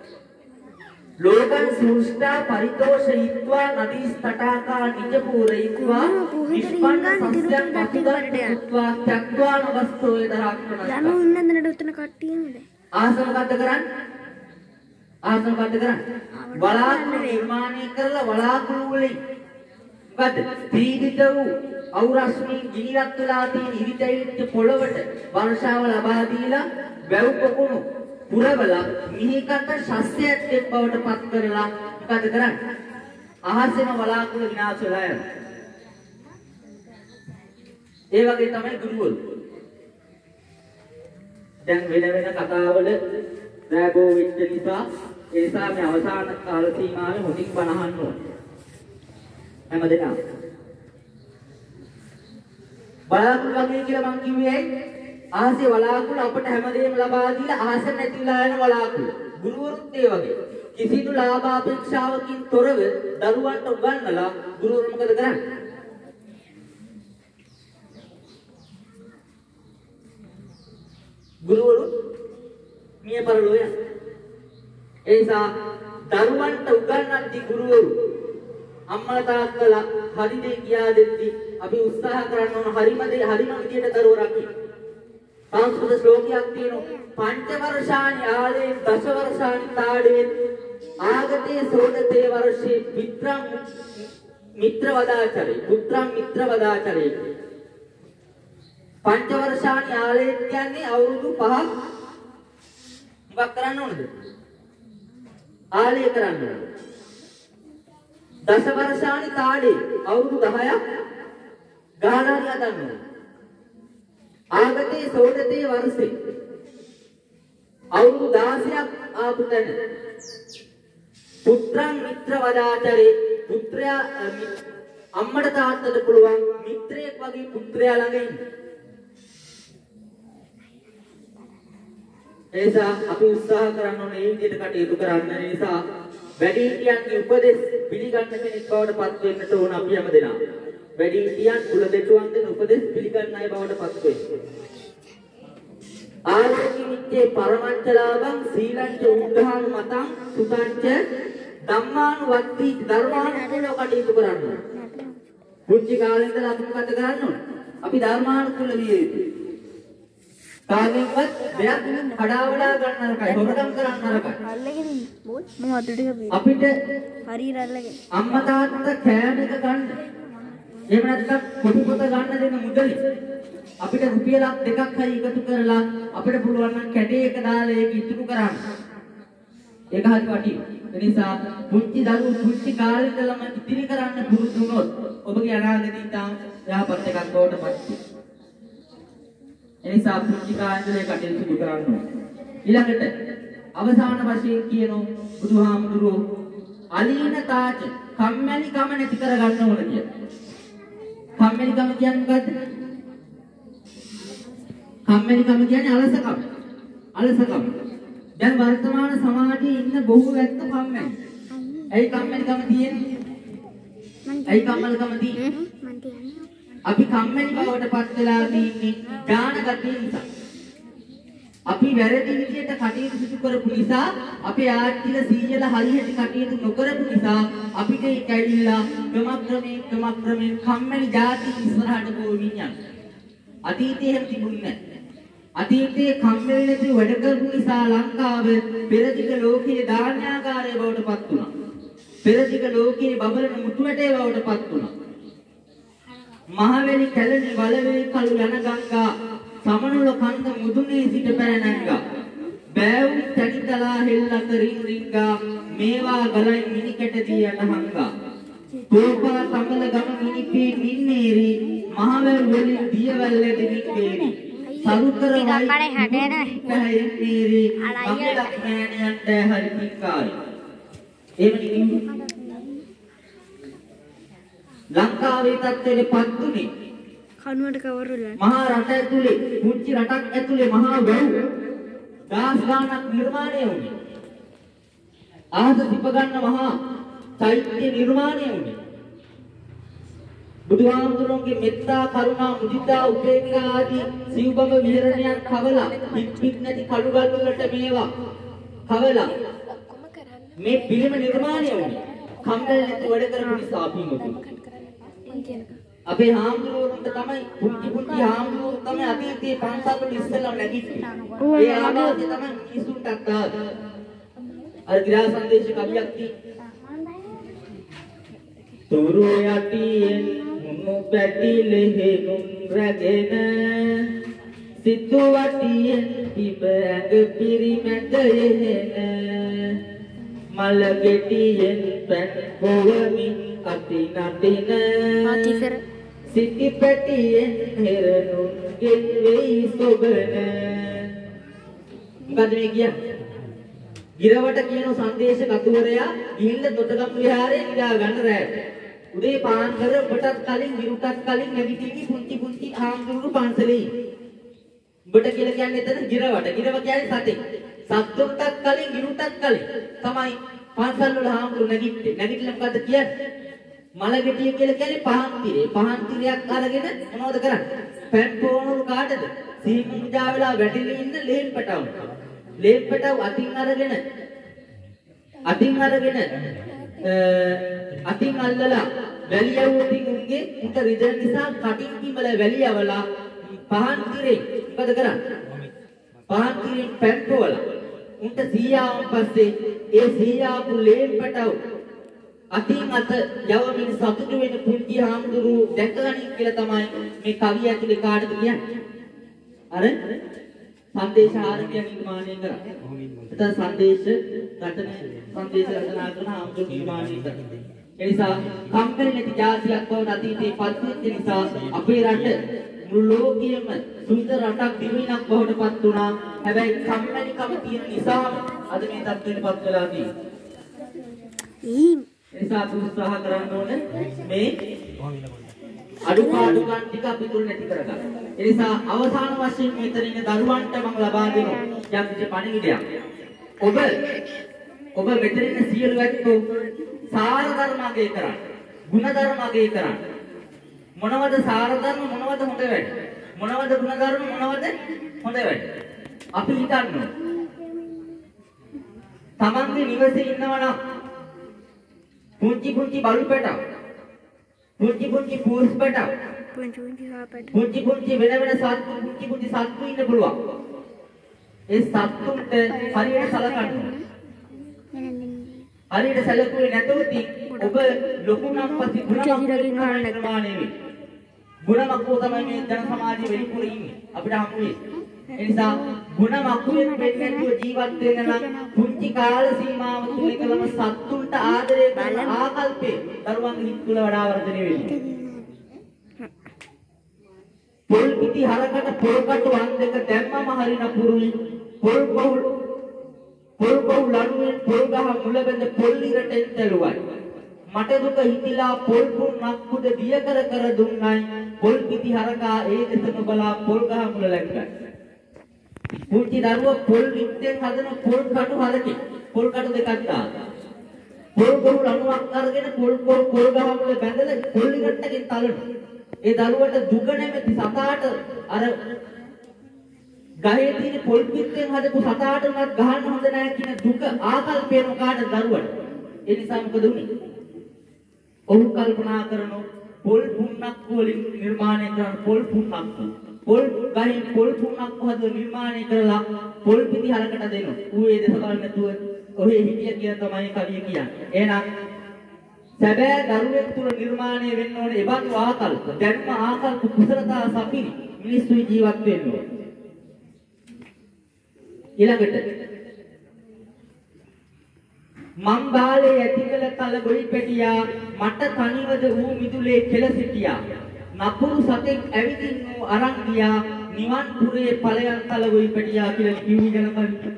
ලෝකං සෘෂ්ඨා පරිතෝෂයිත්වා නදීස් තටාකා නිජපූරයිත්වා නිෂ්පන්න සස්යන් පතිගත්වා ත්‍යක්වාන වස්තෝය දරක්කන යනු ඉන්න දෙනට උතන කට්ටිය නේද? ආසන ගත කරන්න ආසන ගත කරන්න වලාකුළු නිර්මාණය කරලා වලාකුළු වලින්. මොකද පීඩිත වූ අවුරස්මින් ගිනිරත් වෙලා තියෙන ඉරිතැවිච්ච පොළවට වර්ෂාව ලබා දීලා වැව් පොකුණු පුරවලා මිහිකට ශස්‍යයක් එක් බවට පත් කරලා මොකද කරන්නේ? අහසෙම වලාකුළු විනාශ වෙලා යනවා. ඒ වගේ තමයි ගුරුවරු. දැන් වෙන වෙන කතාවල රැබෝ වෙච්ච නිසා ඒ නිසා මේ අවසාන කාල සීමාවේ හොඳින් බනහන්න ඕන. හැමදෙනාම. බලාකුළු වගේ කියලා මං කිව්වේ ඇයි? ආසේ වලාකුළු අපට හැමදේම ලබා දීලා ආස නැතිලා යන වලාකුළු. ගුරුවරුත් ඒ වගේ. කිසිදු ලාභ අපේක්ෂාවකින් තොරව දරුවන්ට උගන්වලා ගුරුවරු මොකද කරන්නේ? ගුරුවරු මිය පරලෝ යන. ඒ නිසා දරුවන්ට උගන්වද්දී ගුරුවරු අම්මලා තාත්තලා හරි දේ කියා දෙද්දී අපි උත්සාහ කරන්න ඕන හරිම දේ හරිම විදියට දරුවෝ රකින්න. සංස්කෘත ශ්ලෝකයක් තියෙනවා. පංච වර්ෂානි ආලේ දස වර්ෂානි තාඩේ ආගතේ සෝදතේ වර්ෂේ මිත්‍රම් මිත්‍ර වදාචරේ පුත්‍රම් මිත්‍ර වදාචරේ පංච වර්ෂානි ආලේ කියන්නේ අවුරුදු 5ක් මොකක් කරන්න ඕනද? ආලේ කරන්න ඕන දස වර්ෂානි තාඩේ අවුරුදු 10ක් ගාලාරි හදන්න ඕන ආගතේ සෝදතේ වර්ෂේ අවුරුදු 16ක් ආපු තැන පුත්‍රං මිත්‍ර වදාචරේ පුත්‍රයා අ, මි- අම්මට තාත්තට පුළුවන් මිත්‍රයෙක් වගේ පුත්‍රයා ළඟ ඉන්න. ඒ නිසා අපි උත්සාහ කරන්න ඕනේ මේ විදිහට කටයුතු කරන්න. ඒ නිසා වැඩිහිටියන්ගේ උපදෙස් පිළිගන්න කෙනෙක් බවට පත් වෙන්නට ඕන අපි හැමදෙනා. වැඩිහිටියන් කුල දෙටුවන් දෙන උපදෙස් පිළිගන්න අය බවට පත් වෙන්න. ආරෝග්‍ය විද්‍යේ පරමංච ලාභං සීලංච උද්ධාන මතං සුතංච ධම්මානුවත්ති ධර්මානුකූලව කටයුතු කරන්න. පුංචි කාලේ ඉඳලා අපි මොකද කරන්න? අපි ධර්මානුකූල විය යුතුයි. කාගෙන්වත් දෙයක් කඩාවඩා ගන්න නරකයි. හොරකම් කරන්න නරකයි. අල්ලගෙන මම අත ටික බී. අපිට හරියට අල්ලගෙන. අම්මා තාත්තා කෑම එක ගන්න. එහෙම නැත්නම් කොටි පොත ගන්න දෙන මුදලි. අපිට රුපියලක් දෙකක් හරි එකතු කරලා අපිට පුළුවන් නම් කැටේ එක දාලා ඒක ඉතුරු කරන්න. ඒක හරි වටිනවා. ඒ නිසා පුංචි දරුවෝ පුංචි කාලේ ඉඳලම ඉතිරි කරන්න පුරුදු වුණොත් ඔබගේ අනාගතේ තාම යහපත් එකක් බවට පත් වෙනවා. ඒ නිසා පුංචි කාලේ ඉඳලා ඒ කටයුතු සිදු කරන්න ඕනේ. ඊළඟට අවසාන වශයෙන් කියනෝ බුදුහාමුදුරුවෝ අලීන තාච කම්මැලිකම නැති කරගන්න ඕන කියලා. කම්මැලිකම කියන්නේ මොකද්ද? කම්මැලිකම කියන්නේ අලසකම. අලසකම. දැන් වර්තමාන සමාජයේ ඉන්න බොහෝ ඇත්ත කම්මැලි. ඇයි කම්මැලිකම තියෙන්නේ? ඇයි කම්මැලිකම තියෙන්නේ? අපි කම්මැලි බවට පත් වෙලා තින්නේ ඥාන ගතිය නිසා. අපි වැරදි විදියට කටයුතු සිදු කරපු නිසා අපේ ආර්ථික සීයල හරියට කටයුතු නොකරපු නිසා අපිට ඒක ඇවිල්ලා ක්‍රමක්‍රමයෙන් ක්‍රමක්‍රමයෙන් කම්මැලි જાති ඉස්සරහට ගෝවින් යනවා. අතීතයේ එහෙම තිබුණේ නැහැ. අතීතයේ කම්මැලි නැති වැඩ කරපු නිසා ලංකාව පෙරදිග ලෝකයේ ධාන්‍යාකාරය බවට පත් වුණා. පෙරදිග ලෝකයේ බබලන මුතුවැටේ බවට පත් වුණා. මහවැලි කැලණි වලවේ කළු යන ගංගා සමනුල කන්ද මුදුනේ සිට පැනනංගා බෑවුන් තනිතලා හෙල් අතරින් රිංගා මේවා ගලයි මිනිකට දී යන හංගා. තෝපා තමල ගම මිනිපේ නින්නේරි මහවැල් වලින් දියවැල්ලට නික්කේරි සරුතර වයි අලයියට. අපලක් මෑණියන්ට හරි පිංකාරි එහෙම නෙමෙයි ලංකාවේ තත්ත්වයට පත් උනේ කනුවට කවරුල. මහා රට ඇතුලේ පුංචි රටක් ඇතුලේ මහා වැව් දහස් ගාණක් නිර්මාණය වුණේ. ආහස සිප ගන්න මහා චෛත්‍ය නිර්මාණය වුණේ. බුදුහාමුදුරන්ගේ මෙත්තා කරුණා මුදිතා උපේක්ඛා ආදී සිව්බඹ විහරණයන් කවලා පිට නැති කළුගල් වලට මේවා කවලා මේ පිළිම නිර්මාණය වුණේ. කම්මැලි නැති වැඩ කරපු නිසා අපි මොකද? අපේ හාමුදුරුවන්ට තමයි පුංචි පුංචි හාමුදුරුවෝ තමයි අතීතයේ පන්සල් වල ඉස්සෙල්ලාම නැගිටින්නේ. ඒ ආවාසය තමයි මිනිසුන්ට ආවේ. අර ගිරා සංදේශ කවියක් තියෙනවා. තුරු යටියෙන් මුණු පැටිලෙහෙනුම් රැගෙන සිතු වටියෙන් පිබ ඇඟ පිරිමැද එහෙන මල ගෙටියෙන් පැන් පොවමින් අති නටින ආතිකර. සිටි පැටියෙන් හෙරනුන් ගෙන් වෙයි සොබන. මොකද මේ කියන්නේ? ගිරවට කියන සංදේශ කතුවරයා ගිහිල්ලා තොටගම් විහාරේ නිදා ගන්න රැට උදේ පාන් කර ඔබටත් කලින් ගිරුටත් කලින් නැගිටිවි පුංචි පුංචි ආම්දුරු පන්සලේ. ඔබට කියලා කියන්නේ එතන ගිරවට. ගිරව කියන්නේ සතෙක්. සත්තුන්ටත් කලින් ගිරුටත් කලින්. තමයි පන්සල් වල ආම්දුරු නැගිට්ටේ. නැගිටලා මොකද කියන්නේ? මලගෙටිය කියලා කියන්නේ පහන් තිරේ. පහන් තිරයක් අරගෙන මොනවද කරන්නේ? පැන් පොවනු කාටද? සීමුජා වෙලා වැටිලා ඉන්න ලේන් පැටවු. ලේන් පැටවු අතින් අරගෙන අතින් අරගෙන අතින් අල්ලලා වැලියවුවකින් උන්ගේ උන්ට රිදෙන නිසා කටින් කිඹල වැලියවලා පහන් තිරේ මොකද කරන්නේ? පහන් තිරෙන් පැන් පොවලා උන්ට සීයාවන් පස්සේ ඒ සීයාපු ලේන් පැටවු අතින් අත යවමින් සතුටු වෙන පුංචි හාමුදුරු දැකගනින් කියලා තමයි මේ කවිය ඇතුලේ කාටද කියන්නේ. අර සංදේශ ආරම්භය නිර්මාණය කරා. එතන සංදේශ රචන සංදේශ රචනා කරන හාමුදුරු නිර්මාණය කරා. ඒ නිසා කම්කරි නැති ජාතියක් බවට අතීතයේ පත් වෙච්ච නිසා අපේ රට මුළු ලෝකයේම සුන්දර රටක් දිවිනක් බවට පත් වුණා. හැබැයි කම්මැලිකම තියෙන නිසා අද මේ තත්ත්වයට පත් වෙලා තියෙනවා. ඊ නිසා අපි උත්සාහ කරන්න ඕනේ මේ අඩුපාඩුකම් ටික අපි තුල නැති කරගන්න. ඒ නිසා අවසාන වශයෙන් මෙතන ඉන්න දරුවන්ට මම ලබා දෙන යම් කිසි පණිවිඩයක්. ඔබ ඔබ මෙතන ඉන්න සියලු ඇත්තෝ සාර ධර්ම අගය කරන්න. ගුණ ධර්ම අගය කරන්න. මොනවද සාර ධර්ම මොනවද හොඳ වැඩ? මොනවද ගුණ ධර්ම මොනවද හොඳ වැඩ? අපි හිතන්න ඕනේ. තමන්ගේ නිවසේ ඉන්නවා නම් පුංචි පුංචි බලු පැටව පුංචි පුංචි පූස් පැටව පුංචි පුංචි හාපට. පුංචි පුංචි වෙන වෙන සත්තු පුංචි පුංචි සත්තු ඉන්න පුළුවන්. ඒ සත්තුන්ට හරියට සලකන්න. හරියට සැලකුවේ නැතුව ඔබ ලොකු නම් පස්සේ ගුණමක්. ගුණමක්කෝ තමයි මේ ජන සමාජයේ වෙලිපුර ඉන්නේ. අපිට හමු වෙන්නේ. ඒ නිසා ගුණමක්කුවෙන් වෙන්නේ නැතුව ජීවත් වෙන්න නම් පුංචි කාල සීමාව තුල කලම සත්තුන්ට ආදරය කරන ආකල්පේ දරුවන්ගේ හිත් තුල වඩා වර්ධනය වෙන්නේ. පොල් පිටි හරකට පොල් කටු වන් දෙක දැම්මම හරින පුරුයි පොල් පොල් පොල් පොල් ලණුවෙන් පොල් ගහ මුල බැඳ පොල් ඉරටෙන් තැළුවයි මට දුක හිතිලා පොල් පුන්නක් කුඩ දිය කර කර දුන්නයි පොල් පිටි හරකා ඒ දෙසම බලා පොල් ගහ මුල läංගයි පුංචි දරුවා පොල් විත්තෙන් හදන පොල් කටු හරකේ පොල් කටු දෙකක් දාලා පොල් පොල් ලණුවක් අරගෙන පොල් පොල් පොල් ගහ මුල බැඳලා පොල් ඉරටකින් තලනවා ඒ දරුවට දුක නැමැති සතාට අර ගහේ තියෙන පොල් පිටෙන් හදපු සතාට උනත් ගහන්න හොඳ නැහැ කියන දුක ආකල්පේන කාට දරුවට. ඒ නිසා මොකද උනේ? ඔහු කල්පනා කරනු පොල් පුන්නක් වලින් නිර්මාණය කරන පොල් පුන්නක්. පොල් ගහින් පොල් පුන්නක් හද නිර්මාණය කරලා පොල් පිටි හරකට දෙනවා. ඌ ඒ දෙස බලන්න නැතුව ඔහේ හිටිය කියන තමයි කවිය කියන්නේ. එහෙනම් සැබෑ දරුවෙක් තුළ නිර්මාණය වෙන්න ඕනේ එබඳු ආකල්ප. ජන්ම ආකල්ප කුසලතා සපිරි මිනිස්සු ජීවත් වෙන්න ඕනේ. ඊළඟට මං බාලේ ඇතිකල තල ගොයි පැටියා මට තනිවද ඌ මිදුලේ කෙල සිටියා. නපුරු සතෙක් ඇවිදින් වූ අරන් ගියා. නිවන් පුරේ ඵලයන් තල ගොයි පැටියා කියලා කිව්වි ගැන කවි.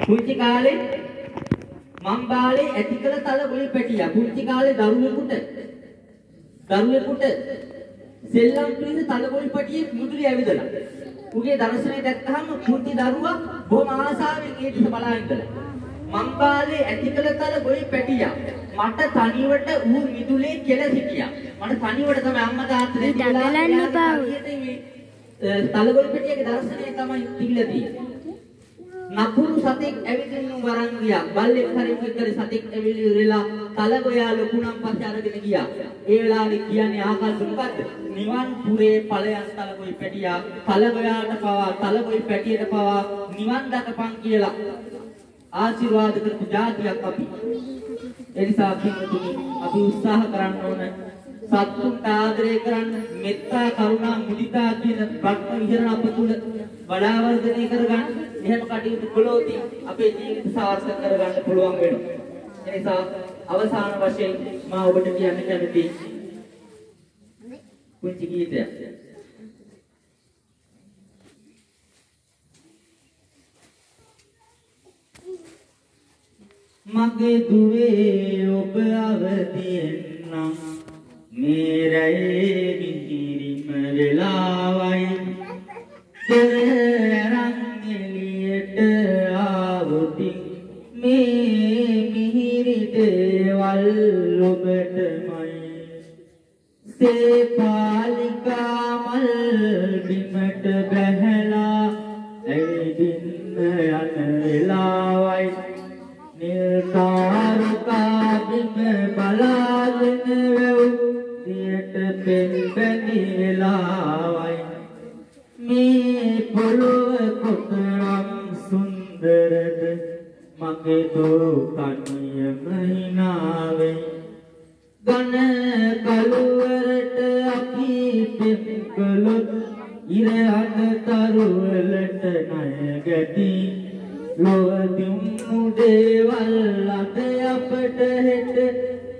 පුංචි කාලේ මං බාලේ ඇතිකල තල ගොයි පැටියා. පුංචි කාලේ දරුවෙකුට දරුවෙකුට සෙල්ලම් පිළිස තල ගොයි පැටියෙක් මුදුලේ ඇවිදලා. උගේ දර්ශනය දැක්කහම පුංචි දරුවා බොහොම ආසාවෙන් ඒ දිහා බලා ඉඳලා. මං බාලේ ඇතිකල තල ගොයි පැටියා මට තනිවට ඌ මිදුලේ කෙල සිටියා මට තනිවට තමයි අම්මා තාත්තා ඊට අගලන්න එපා. තල ගොයි පැටියාගේ දර්ශනය තමයි තිබිලා තියෙන්නේ නපුරු සතෙක් ඇවිදින්න වරන් ගියා. බල්ලෙක් හරි මොකෙක් සතෙක් ඇවිල්ලා තලගොයා ලොකු නම් පස්සේ අරගෙන ගියා. ඒ වෙලාවේ කියන්නේ ආකල්ප මොකද්ද? නිවන් පුරේ ඵලයන් තලගොයි පැටියා. තලගොයාට පවා තලගොයි පැටියට පවා නිවන් දකපන් කියලා ආශිර්වාද කරපු જાතියක් අපි. ඒ නිසා පින්තුනි අපි උත්සාහ කරන්න ඕන සත්තුන්ට ආදරය කරන්න මෙත්තා කරුණා මුදිතා කියන බ්‍රහ්ම විහරණ අප තුල වඩා වර්ධනය කරගන්න එහෙම කටයුතු කළොත් අපේ ජීවිත සාර්ථක කරගන්න පුළුවන් වෙනවා. ඒ නිසා අවසාන වශයෙන් මා ඔබට කියන්න කැමති කුංචි ගීතයක්. මගේ දුවේ ඔබ අවදියෙන්නම් මේ රැයේ මිහිරිම වෙලාවයි. පෙරරන් එළියට ආවොතින් මේ මිහිරි දේවල් ඔබටමයි. සේපාලිකා මල් බිමට බැහැලා ඇවිදින්න යන වෙලාවයි නිල්කාරුකා බිම බලාගෙන වැව් දියට පෙන්බැනි වෙලාවයි මේ පොළොව කොතරම් සුන්දරද මගේ දෝ කනියම හිනාවේ ගන කළුවරට අපි පෙම් කළොත් ඉර අනතරුවලට ණය ගැටි ලොවදුම් මුදේවල් අද අපට හෙට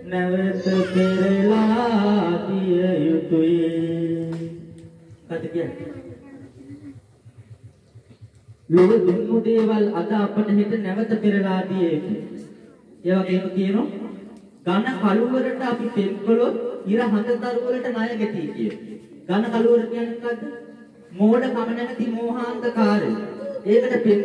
නැවත පෙරලා දිය යුතුයි කත කියන්නේ ලොව දුන්නු දේවල් අද අපට හිත නැවත පෙරලා දිය යුතුයි. ඒ වගේම කියනවා ඝන කළුවරට අපි පෙම් කළොත් ඉර හඳතරු වලට ණය ගැටී කිය. ඝන කළුවර කියන්නේ මොකද්ද? මෝඩ කම නැමැති මෝහාන්තකාරය. ඒකට පෙම්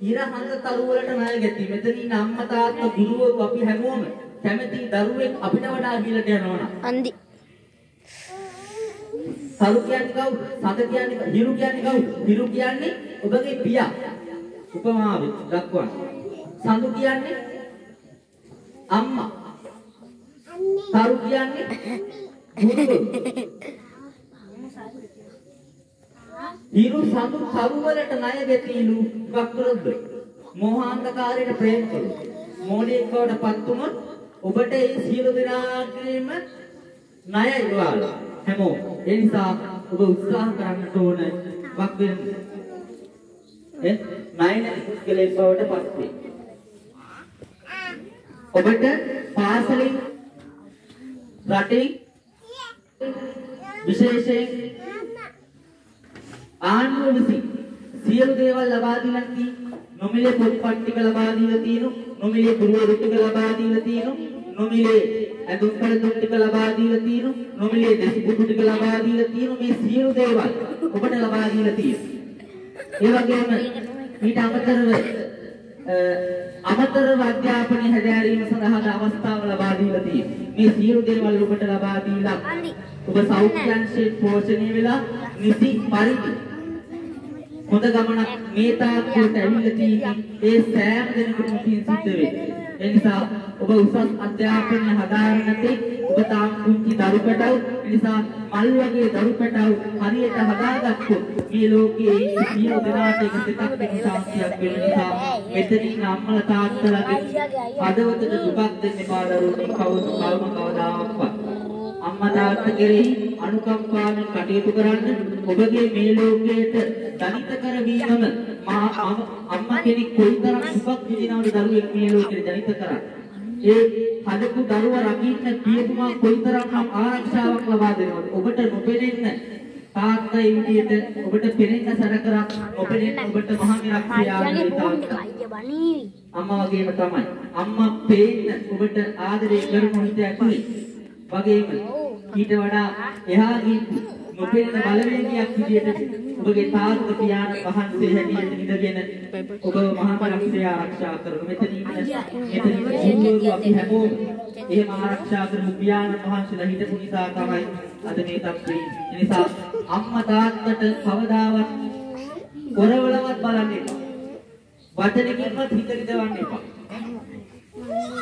ඉර හඳතරු වලට ණය ගැටී. මෙතන ඉන්න අම්මා තාත්තා ගුරුවරු අපි හැමෝම කැමැති දරුවෙක් අපිට වඩා ගිලට යනවා. අන්දි. සරු කියන්නේ කවුද? සත කියන්නේ හිරු කියන්නේ කවුද? හිරු කියන්නේ ඔබගේ පියා. උපමාවෙන් දක්වන්න. සඳු කියන්නේ අම්මා. සරු කියන්නේ හිරු සතු කරුවලට ණය දෙතිලු වක්‍රොද්ද මෝහාන්ධකාරයට ප්‍රේම කළු මෝඩයෙක් බවට පත් වුණොත් ඔබට ඒ සියලු දෙනාගේම ණය ඉවරලා හැමෝම. ඒ නිසා ඔබ උත්සාහ කරන්නට ඕන වක් වෙන්න ඒ ණය නැති පුද්ගලයෙක් බවට පත් වෙන්න ඔබට පාසලින් රටේ විශේෂයෙන් ආණ්ඩුව විසින් සියලු දේවල් ලබා දීලා තියෙනවා නොමිලේ පොත්පත් ටික ලබා දීලා තියෙනවා නොමිලේ ගුරුවරු ටික ලබා දීලා තියෙනවා නොමිලේ ඇඳුම් පැළඳුම් ටික ලබා දීලා තියෙනවා නොමිලේ දෙසිපුඩු ටික ලබා දීලා තියෙනවා මේ සියලු දේවල් ඔබට ලබා දීලා තියෙනවා. ඒ වගේම ඊට අමතරව අ, අමතරව අධ්‍යාපනය හැදෑරීම සඳහා අවස්ථාව ලබා දීලා තියෙනවා. මේ සියලු දේවල් ඔබට ලබා දීලා ඔබ සෞඛ්‍ය අංශයෙන් පෝෂණය වෙලා නිසි පරිදි හොඳ ගමනක් මේ තාක්ෂයට ඇවිල්ලා තියෙන්නේ. ඒ සෑම දෙනෙකුටම පින් සිද්ධ වෙන්නේ. ඒ නිසා ඔබ උසස් අධ්‍යාපනය හදාගෙන නැති ඔබ තාම කුංචි දරු පැටව් ඒ නිසා මල් වගේ දරු පැටව් හරියට හදාගත්තොත් මේ ලෝකයේ ඉන්න සියලු දෙනාට එක සිතක් වෙන ශාන්තියක් වෙන නිසා මෙතනින් අම්මලා තාත්තලාගේ හදවතට දුකක් දෙන්න එපා දරුවනේ කවුරු කවම කවදාවත් අම්මා තාත්තා කෙරෙහි අනුකම්පාවෙන් කටයුතු කරන්න ඔබගේ මේ ලෝකයට දනිත කරවීමම මා අම- අම්මා කෙනෙක් කොයිතරම් සුබක් විඳිනවද දරුවෙක් මේ ලෝකෙට දනිත කරන්නේ ඒ හදපු දරුවා රකින්න පියතුමා කොයිතරම් ආරක්ෂාවක් ලබා දෙනවද ඔබට නොපෙනෙන්න තාත්තා ඒ විදිහට ඔබට පෙනෙන්න සැර කරා නොපෙනෙන්න ඔබට මහා නිරක්ෂයාගේ තාත්තා අම්මා වගේම තමයි. අම්මා පේන්න ඔබට ආදරය කරන හිත ඇතුලේ. වගේම ඊට වඩා එහා ගිහින් නොපෙනෙන බලවේගයක් විදියට ඔබගේ තාත්තා පියාණන් වහන්සේ හැටියට ඉඳගෙන ඔබ මහා රක්ෂය ආරක්ෂා කරන මෙතන ඉන්න මෙතන ඉන්න සියලු අපි හැමෝම එහෙම ආරක්ෂා කරමු පියාණන් වහන්සේලා හිටපු නිසා තමයි අද මේ තත්ත්වේ. ඒ නිසා අම්මා තාත්තට කවදාවත් කොරවලවත් බලන්න එපා. වචනකින්වත් හිත රිදවන්න එපා.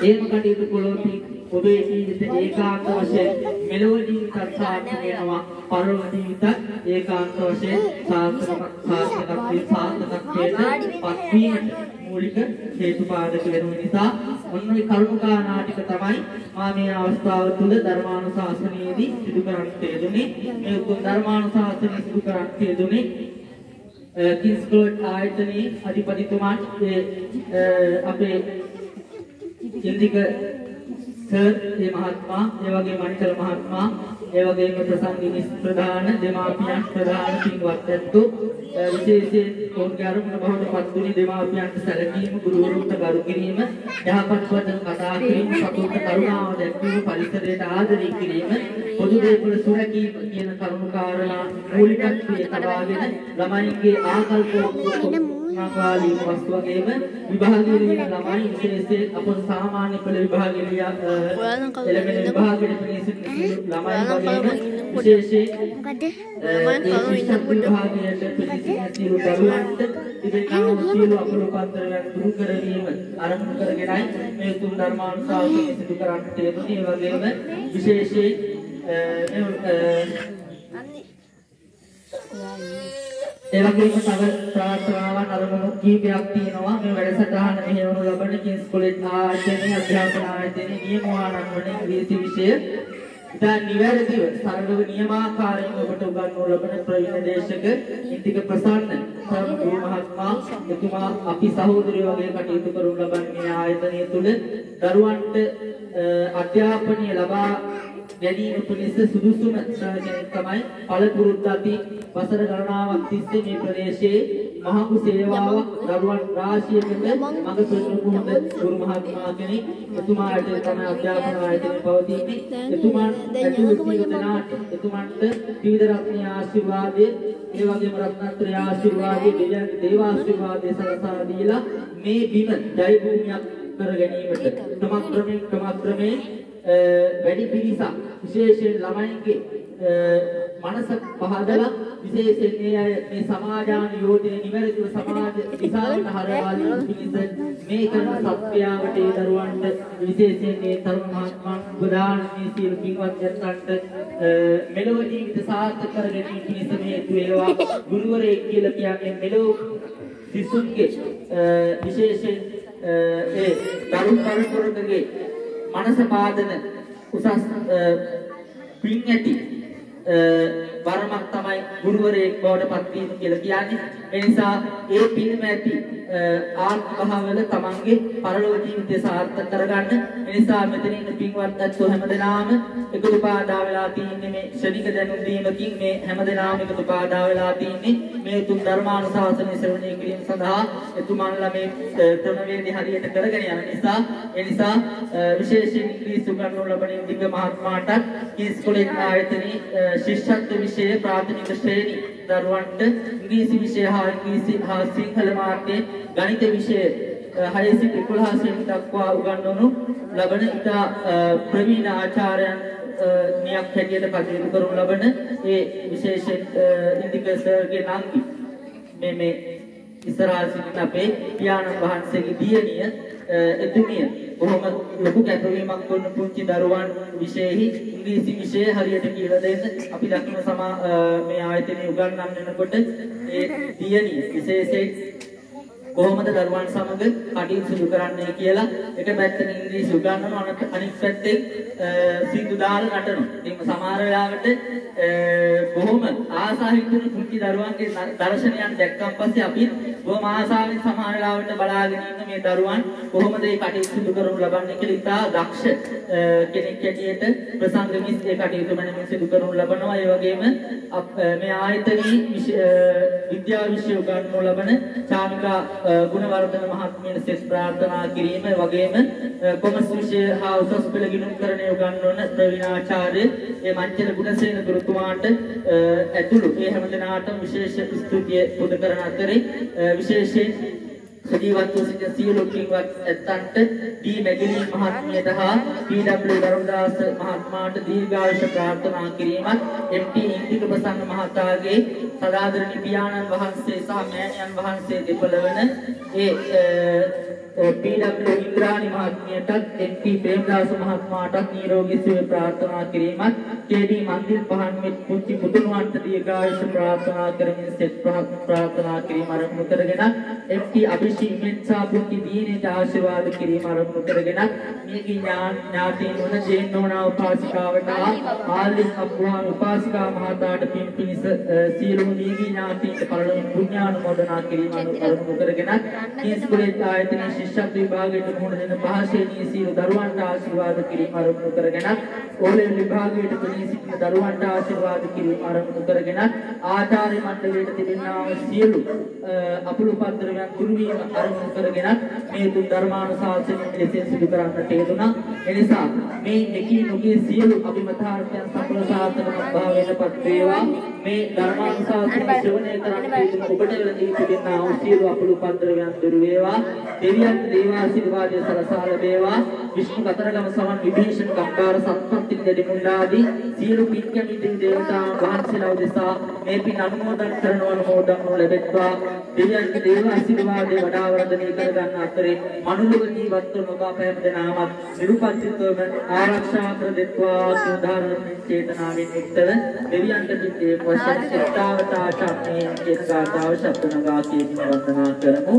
එහෙම කටයුතු කළොත් ඔබේ ජීවිත ඒකාන්ත වශයෙන් මෙලොව ජීවිතත් සාර්ථක වෙනවා. පරලොව ජීවිතත් ඒකාන්ත වශයෙන් සාර්ථක සාර්ථකත්වයෙන් සාර්ථකත්වයට පත්වීමට මූලික හේතුපාදක වෙන නිසා ඔන්න ඔය කරුණාකාරණා ටික තමයි මා මේ අවස්ථාව තුළ ධර්මානුශාසනයේදී සිදු කරන්නට යෙදුනේ මේ උතුම් ධර්මානුශාසනය සිදු කරන්නට යෙදුනේ කින්ස්කෝට් ආයතනයේ අධිපතිතුමන් ඒ අ, අපේ ඉන්දික සර් ඒ මහත්මයා ඒ වගේම මණිකල මහත්මයා ඒ වගේම ප්‍රසංගිනිස් ප්‍රධාන දෙමාපියන් ප්‍රධාන පින්වත් ඇත්තෝ අ, විශේෂයෙන් ඔවුන්ගේ අරමුණ බවට පත්තුනේ දෙමාපියන්ට සැලකීම ගුරුවරුන්ට ගරු කිරීම යහපත් වචන කතා කිරීම සතුන්ට කරුණාව දැක්වීම පරිසරයට ආදරය කිරීම පොදු දේපල සුරැකීම කියන කරුණු කාරණා මූලිකත්වයේ තබාගෙන ළමයින්ගේ ආකල්ප නාකාලීන වස්තු වගේම විභාගයේ ලියන ළමයි විශේෂයෙන් අප සාමාන්‍ය පෙළ විභාගයේ එළඹෙන විභාගයට පිළිසින ළමයි වගේම විශේෂයෙන් විභාගයට පිළිසින සියලු දරුවන්ට ඉබේකම සියලු අපල පන්තරයන් දුරු කරවීම ආරම්භ කරගෙනයි මේ තුන් ධර්මානුශාසනය සිදු කරන්නට යෙදුනේ ඒ වගේම විශේෂයෙන් ඒ වගේම තව ප්‍රාර්ථනාවන් අරමුණු කීපයක් තියෙනවා. මේ වැඩසටහන මෙහෙවනු ලබන කිංස් කොලෙජ් ආයතනයේ අධ්‍යාපන ආයතනයේ නියමානන් වන ඉංග්‍රීසි විෂය ඉතා නිවැරදිව සරලව නියමාකාරයෙන් ඔබට උගන්වනු ලබන ප්‍රවීණ දේශක ඉන්දික ප්‍රසන්න සර්වගුරු මහත්මයා එතුමා අපි සහෝදරයෝ වගේ කටයුතු කරනු ලබන මේ ආයතනය තුළ දරුවන්ට අ, අධ්‍යාපනය ලබා ගැනීම පිණිස සුදුසුම ශ්‍රාවකයෙක් තමයි පළපුරුද්ද අපි වසර ගණනාවක් තිස්සේ මේ ප්‍රදේශයේ මහඟු සේවාවක් දරුවන් රාශියකට මඟ පෙරළු පුහුණු ගුරු මහත්මයා කෙනෙක් එතුමාට තමයි අධ්‍යාපන ආයතනය පවතින්නේ එතුමන් ඇතුළු සියලු දෙනාට එතුමන්ට විවිධ රත්නීය ආශිර්වාදයේ ඒ වගේම රත්නත්‍රය ආශිර්වාදයේ දෙවියන්ගේ දේව ආශිර්වාදයේ සලසා දීලා මේ බිම ජය භූමියක් කර ගැනීමට ක්‍රමක්‍රමයෙන් ක්‍රමක්‍රමයෙන් අ, වැඩි පිරිසක් විශේෂයෙන් ළමයින්ගේ අ, මනස පහදලා විශේෂයෙන් මේ අය මේ සමාජාන යෝජන නිවැරදිව සමාජ විසාලට හරවාලීම පිණිස මේ කරන සත්‍යාවට ඒ දරුවන්ට විශේෂයෙන් මේ තරුණ මහත්මයන් ගුදාන මේ සියලු පින්වත් යත්තන්ට මෙලොව ජීවිත සාර්ථක කර ගැනීම පිණිස මේ හේතු වේවා ගුරුවරයෙක් කියලා කියන්නේ මෙලොව සිසුන්ගේ විශේෂයෙන් ඒ දරුණු පරිපූර්ණකගේ මනස පාදන උසස් පින් ඇති වරමක් තමයි ගුරුවරයෙක් බවට පත් වීම කියලා කියන්නේ. ඒ නිසා ඒ පින්ම ඇති ආත්ම භාවවල තමන්ගේ පරලෝක ජීවිතය සාර්ථක කරගන්න. ඒ නිසා මෙතන ඉන්න පින්වත් අත්ෝ හැමදෙනාම එකතු පාදා වෙලා තින්නේ මේ ශනික දැනුම් දීමකින් මේ හැමදෙනාම එකතු පාදා වෙලා තින්නේ මේ උතුම් ධර්මානුශාසනය ශ්‍රවණය කිරීම සඳහා එතුමන්ලා මේ ක්‍රමවේදය හරියට කරගෙන යන නිසා ඒ නිසා විශේෂයෙන් ඉංග්‍රීසි උගන්වනු ලබන ඉන්දික මහත්මයාට ඉස්කෝලේ ආයතනයේ ශිෂ්‍යත්ව විෂය ප්‍රාථමික ශ්‍රේණි දරුවන්ට ඉංග්‍රීසි විෂය හා ඉංග්‍රීසි හා සිංහල මාර්ගයේ ගණිත විෂය 6 සිට 11 ශ්‍රේණි දක්වා උගන්වනු ලබන ඉතා ප්‍රවීණ ආචාර්යයන් නියක් හැටියට කටයුතු කරනු ලබන ඒ විශේෂ ඉන්දික සර්ගේ නංගි. මේ මේ ඉස්සරහා සිටින අපේ පියාණන් වහන්සේගේ දියණිය එතුමිය. බොහොම ලොකු කැපවීමක් කරන පුංචි දරුවන් විශේෂෙහි ඉංග්‍රීසි විෂය හරියට කියලා දෙන්න. අපි දක්වන සමා මේ ආයතනයේ උගන්වන්න වෙනකොට ඒ දියණිය විශේෂයෙන් කොහොමද දරුවන් සමග කටයුතු සිදු කරන්නේ කියලා එක පැත්තකින් ඉංග්‍රීසි උගන්වනවා අනිත් පැත්තෙන් සින්දු දාලා නටනවා. ඉතින් සමහර වෙලාවට බොහොම ආසාවෙන් කරන පුංචි දරුවන්ගේ දර්ශනයන් දැක්කන් පස්සේ අපි බොහොම ආසාවෙන් සමහර වෙලාවට බලාගෙන ඉන්න මේ දරුවන් කොහොමද මේ කටයුතු සිදු කරනු ලබන්නේ කියලා ඉතා දක්ෂ කෙනෙක් හැටියට ප්‍රසංග මිස් ඒ කටයුතු මනමින් සිදු කරනු ලබනවා. ඒ වගේම මේ ආයතනයේ විද්‍යා විෂය උගන්වනු ලබන චාමිකා ගුණවර්ධන මහත්මියට සෙස් ප්‍රාර්ථනා කිරීම වගේම කොමර්ස් විෂය හා උසස් පෙළ ගිණුම්කරණය උගන්වන ප්‍රවීණාචාර්ය ඒ මංචල ගුණසේන ගුරුතුමාට ඇතුළු ඒ හැමදෙනාටම විශේෂ ස්තුතිය පුද කරන අතරේ විශේෂයෙන් සජීවත්ව සිටින සියලු පින්වත් ඇත්තන්ට ඩී මැගිලි මහත්මියට හා පී.ඩබ්ලිව් දරුදාස මහත්මයාට දීර්ඝායුෂ ප්‍රාර්ථනා කිරීමත් එම්.ටී. ඉන්දික ප්‍රසන්න මහතාගේ සදාදරණීය පියාණන් වහන්සේ සහ මෑණියන් වහන්සේ දෙපළ වන ඒ පී.ඩබ්ලිව් ඉන්ද්‍රාණි මහත්මියටත් එම්.පී. ප්‍රේමදාස මහත්මයාටත් නිරෝගී සුවය ප්‍රාර්ථනා කිරීමත් කේ.ඩී. මන්දිල් පහන් මෙත් පුංචි පුතුණුවන්ට දීර්ඝායුෂ ප්‍රාර්ථනා කරමින් සෙත් ප්‍රාර්ථනා කිරීම ආරම්භ කරගෙන එම්.ටී. අභිෂේක් මෙත්සා පුංචි දීනේට ආශිර්වාද කිරීම ආරම්භ කරගෙන මේකී ඥාතීන් වන ජේන්නෝනා උපාසිකාවට ආල්ලිස් අප්පුහාන් උපාසිකා මහතාට පින් පිණිස සියලුම දීගී ඥාතීන්ට පරලොව පුණ්‍යානුමෝදනා කිරීම ආරම්භ කරගෙන කීස්කුලේ ආයතනයේ ශිෂ්‍යත්ව විභාගයට මුහුණ දෙන පහසෙනී සියලු දරුවන්ට ආශිර්වාද කිරීම ආරම්භ කරගෙන ඕලෙව් විභාගයට පෙනී සිටින දරුවන්ට ආශිර්වාද කිරීම ආරම්භ කරගෙන ආචාර්ය මණ්ඩලයට තිබෙනා සියලු අපුළු පද්දරයන් දුරු වීම ආරම්භ කරගෙන මේ තුන් ධර්මානුශාසනය ලෙසින් සිදු කරන්නට යෙදුණා. එනිසා මේ එකී නොගිය සියලු අභිමතාර්ථයන් සඵල සාර්ථක භාවයටපත් වේවා. මේ ධර්මානුශාසනය ශ්‍රවණය කරන්නට යෙදුණු ඔබට ලැබී තිබෙනා වූ සියලු අපුළු පද්දරයන් දුරු වේවා. දෙවියන් දේවාශිර්වාදය සලසා ලැබේවා. විෂ්ණු කතරගම සමන් විභීෂණ කම්කාර සත්පත්ති දෙඩිමුණ්ඩාදී සියලු පින් කැමති දේවතාවුන් වහන්සේලා උදෙසා මේ පින් අනුමෝදන් කරන අනුමෝදන් ලැබෙත්වා. දෙවියන්ගේ දේව ආශිර්වාදේ වඩා වර්ධනය කර ගන්න අතරේ මනුලොව ජීවත් වන ඔබ අප හැමදෙනාම නිරුපද්‍රිතවම ආරක්ෂා කර දෙත්වා සෝදාරණ චේතනාවෙන් යුක්තව දෙවියන්ට පිටේ වශයෙන් සිතාවතා චක්මේ චේතනාව ශබ්දනගා කියන වන්දනා කරමු.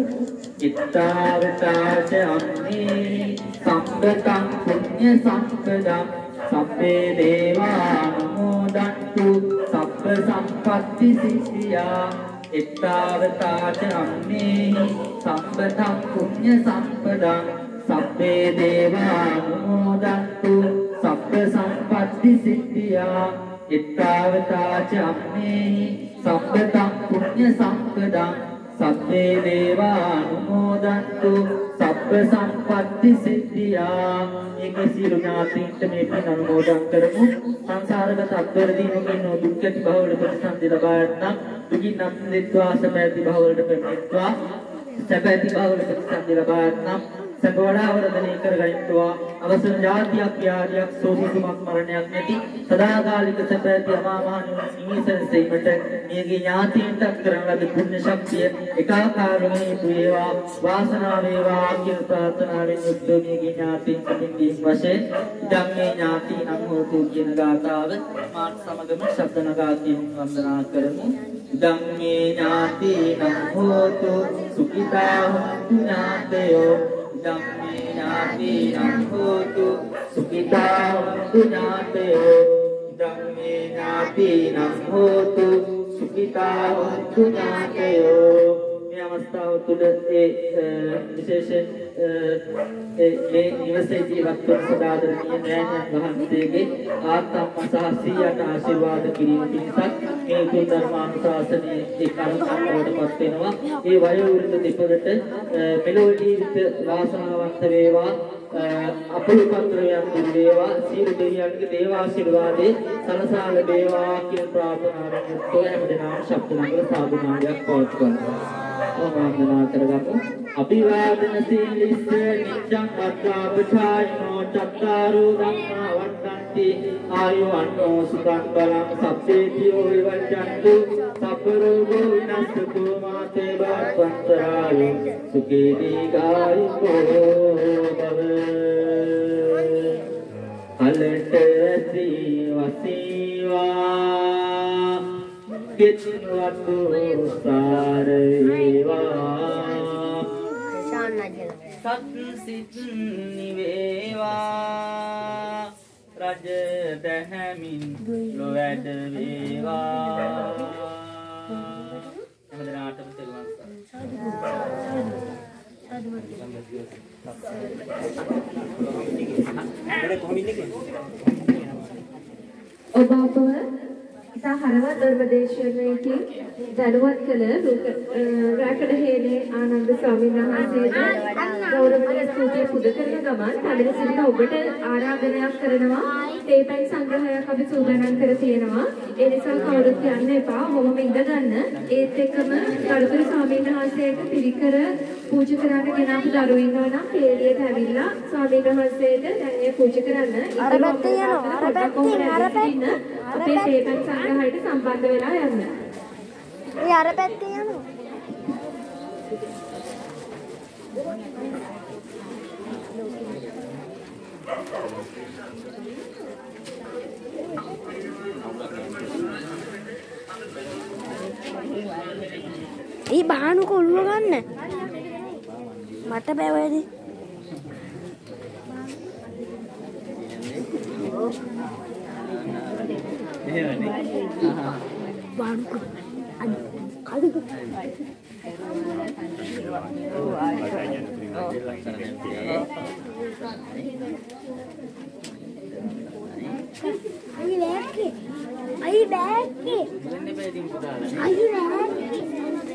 ඉත්තාවතාච අම්මේ සම්පතං පුඤ්ඤ සම්පදං සබ්බේ දේවානුමෝදන්තු සබ්බ සම්පත්ති සිද්ධියා එත්තාවතාච අම්මේහි සම්පතං පුඤ්ඤ සම්පදං සබ්බේ දේවානුමෝදන්තු සබ්බ සම්පත්ති සිද්ධියා එත්තාවතාච අම්මේහි සම්පතං පුඤ්ඤ සම්පදං සබ්බේ දේවානුමෝදන්තු සබ්බ සම්පත්ති සිද්ධියා. මේක සියලු ඥාතීන්ට මේ පින් අනුමෝදන් කරමු. සංසාරගත අත්වැරදීමකින් නෝ දුක්ඛති භවවල ප්‍රතිසන්දි ලබා ගන්න දුකින් නම් දෙත්වා සැපැති භවවලට පැමිණෙත්වා සැපැති භවවල ප්‍රතිසන්දි ලබා ගන්න සබවඩා වර්ධනය කරගනිත්වා අවසන් ජාතියක් ව්‍යාධියක් සෝසිසුමක් මරණයක් නැති සදාකාලික සැප ඇති අමා මහ නිවසන සීමට මියගේ ඥාතීන්ට කරන ලද පුණ්‍ය ශක්තිය එකාකාරව හේතු වේවා වාසනාව වේවා කියන ප්‍රාර්ථනාවෙන් යුක්ත මියගේ ඥාතීන් සමිතින් වශයෙන් ධම්මේ ඥාති නම් හෝතු කියන ගාථාව මාත් සමගම ශබ්ද නගාකින් වන්දනා කරමු. ධම්මේ ඥාති නම් හෝතු සුඛිතා හොන්තු ඥාතයෝ ධම්මේ ඥාති නම් හෝතු සුඛිතා හොන්තු ඥාතයෝ ධම්මේ ඥාති නම් හෝතු සුඛිතා හොන්තු ඥාතයෝ මේ අවස්ථාව තුළ ඒ විශේෂයෙන් මේ නිවසේ ජීවත් වන සදාදරණීය නෑනයන් වහන්සේගේ ආත්ම සහ සියයට ආශිර්වාද කිරීම පිණිසත් මේ උතුම් ධර්මානුශාසනයේ ඒ කරුණාවටපත් වෙනවා. ඒ වයෝවෘද්ධ දෙපළට මෙලොව ජීවිත වාසනාවන්ත වේවා. අපරිපත්‍රයන් දුර වේවා සියලු දෙවියන්ගේ දේව ආශිර්වාදේ සලසා ලැබේවා කියන ප්‍රාර්ථනාවෙන් යුක්තව හැමදෙනාම ශබ්ද නගර සාදු නාමයක් පවත්වනවා. වන්දනා කරගමු. අභිවාදන සීලිස්ස නිච්ඡං වත්තාපචායිනෝ චත්තාරෝ ධම්මා වත්තන්ති ආයුවන්නෝ සුඛං බලං සබ්බේතියෝ විවච්ඡන්තු සබ්බ රෝගෝ විනස්සතු මාතේ බාපන්තරාය සුඛේ දීගායුකෝ භව. කලට ඇසී වසීවා. ගෙත්වතු සාර වේවා සත් සිත් නිවේවා රජ දැහැමින් ලොවැඩ වේවා හැමදෙනාටම තෙරුවන් සරණයි ඔබ අපව ඉතා හරවත් ධර්මදේශනයකින් දැනුවත් කළ රැකඩහේනේ ආනන්ද ස්වාමීන් වහන්සේට ගෞරවනීය ස්තුතිය පුද කරන ගමන් පැමිණ සිටින ඔබට ආරාධනයක් කරනවා. තේපැන් සංග්‍රහයක් අපි සූදානම් කර තියෙනවා. ඒ නිසා කවුරුත් යන්න එපා. ඔබම ඉඳ ගන්න ඒත් එක්කම ගරුතර ස්වාමීන් වහන්සේට පිරිකර පූජා කරන්න ගෙනාපු දරුවෝ ඉන්නවා නම් පේලියට ඇවිල්ලා ස්වාමීන් වහන්සේට දැන් ඒ පූජා කරන්න අර පැත්තේ යනවා. අර පැත්තේ අර පැත්තේ. අපේ තේපැන් සංග්‍රහයට සම්බන්ධ වෙලා යන්න. ඒ අර පැත්තේ යනවා. ඒ බානු කොළුව ගන්න මට බැවැදි බානු කඩු අයි බෑග්ගේ අයි බෑග්ගේ අයි බෑග්ගේ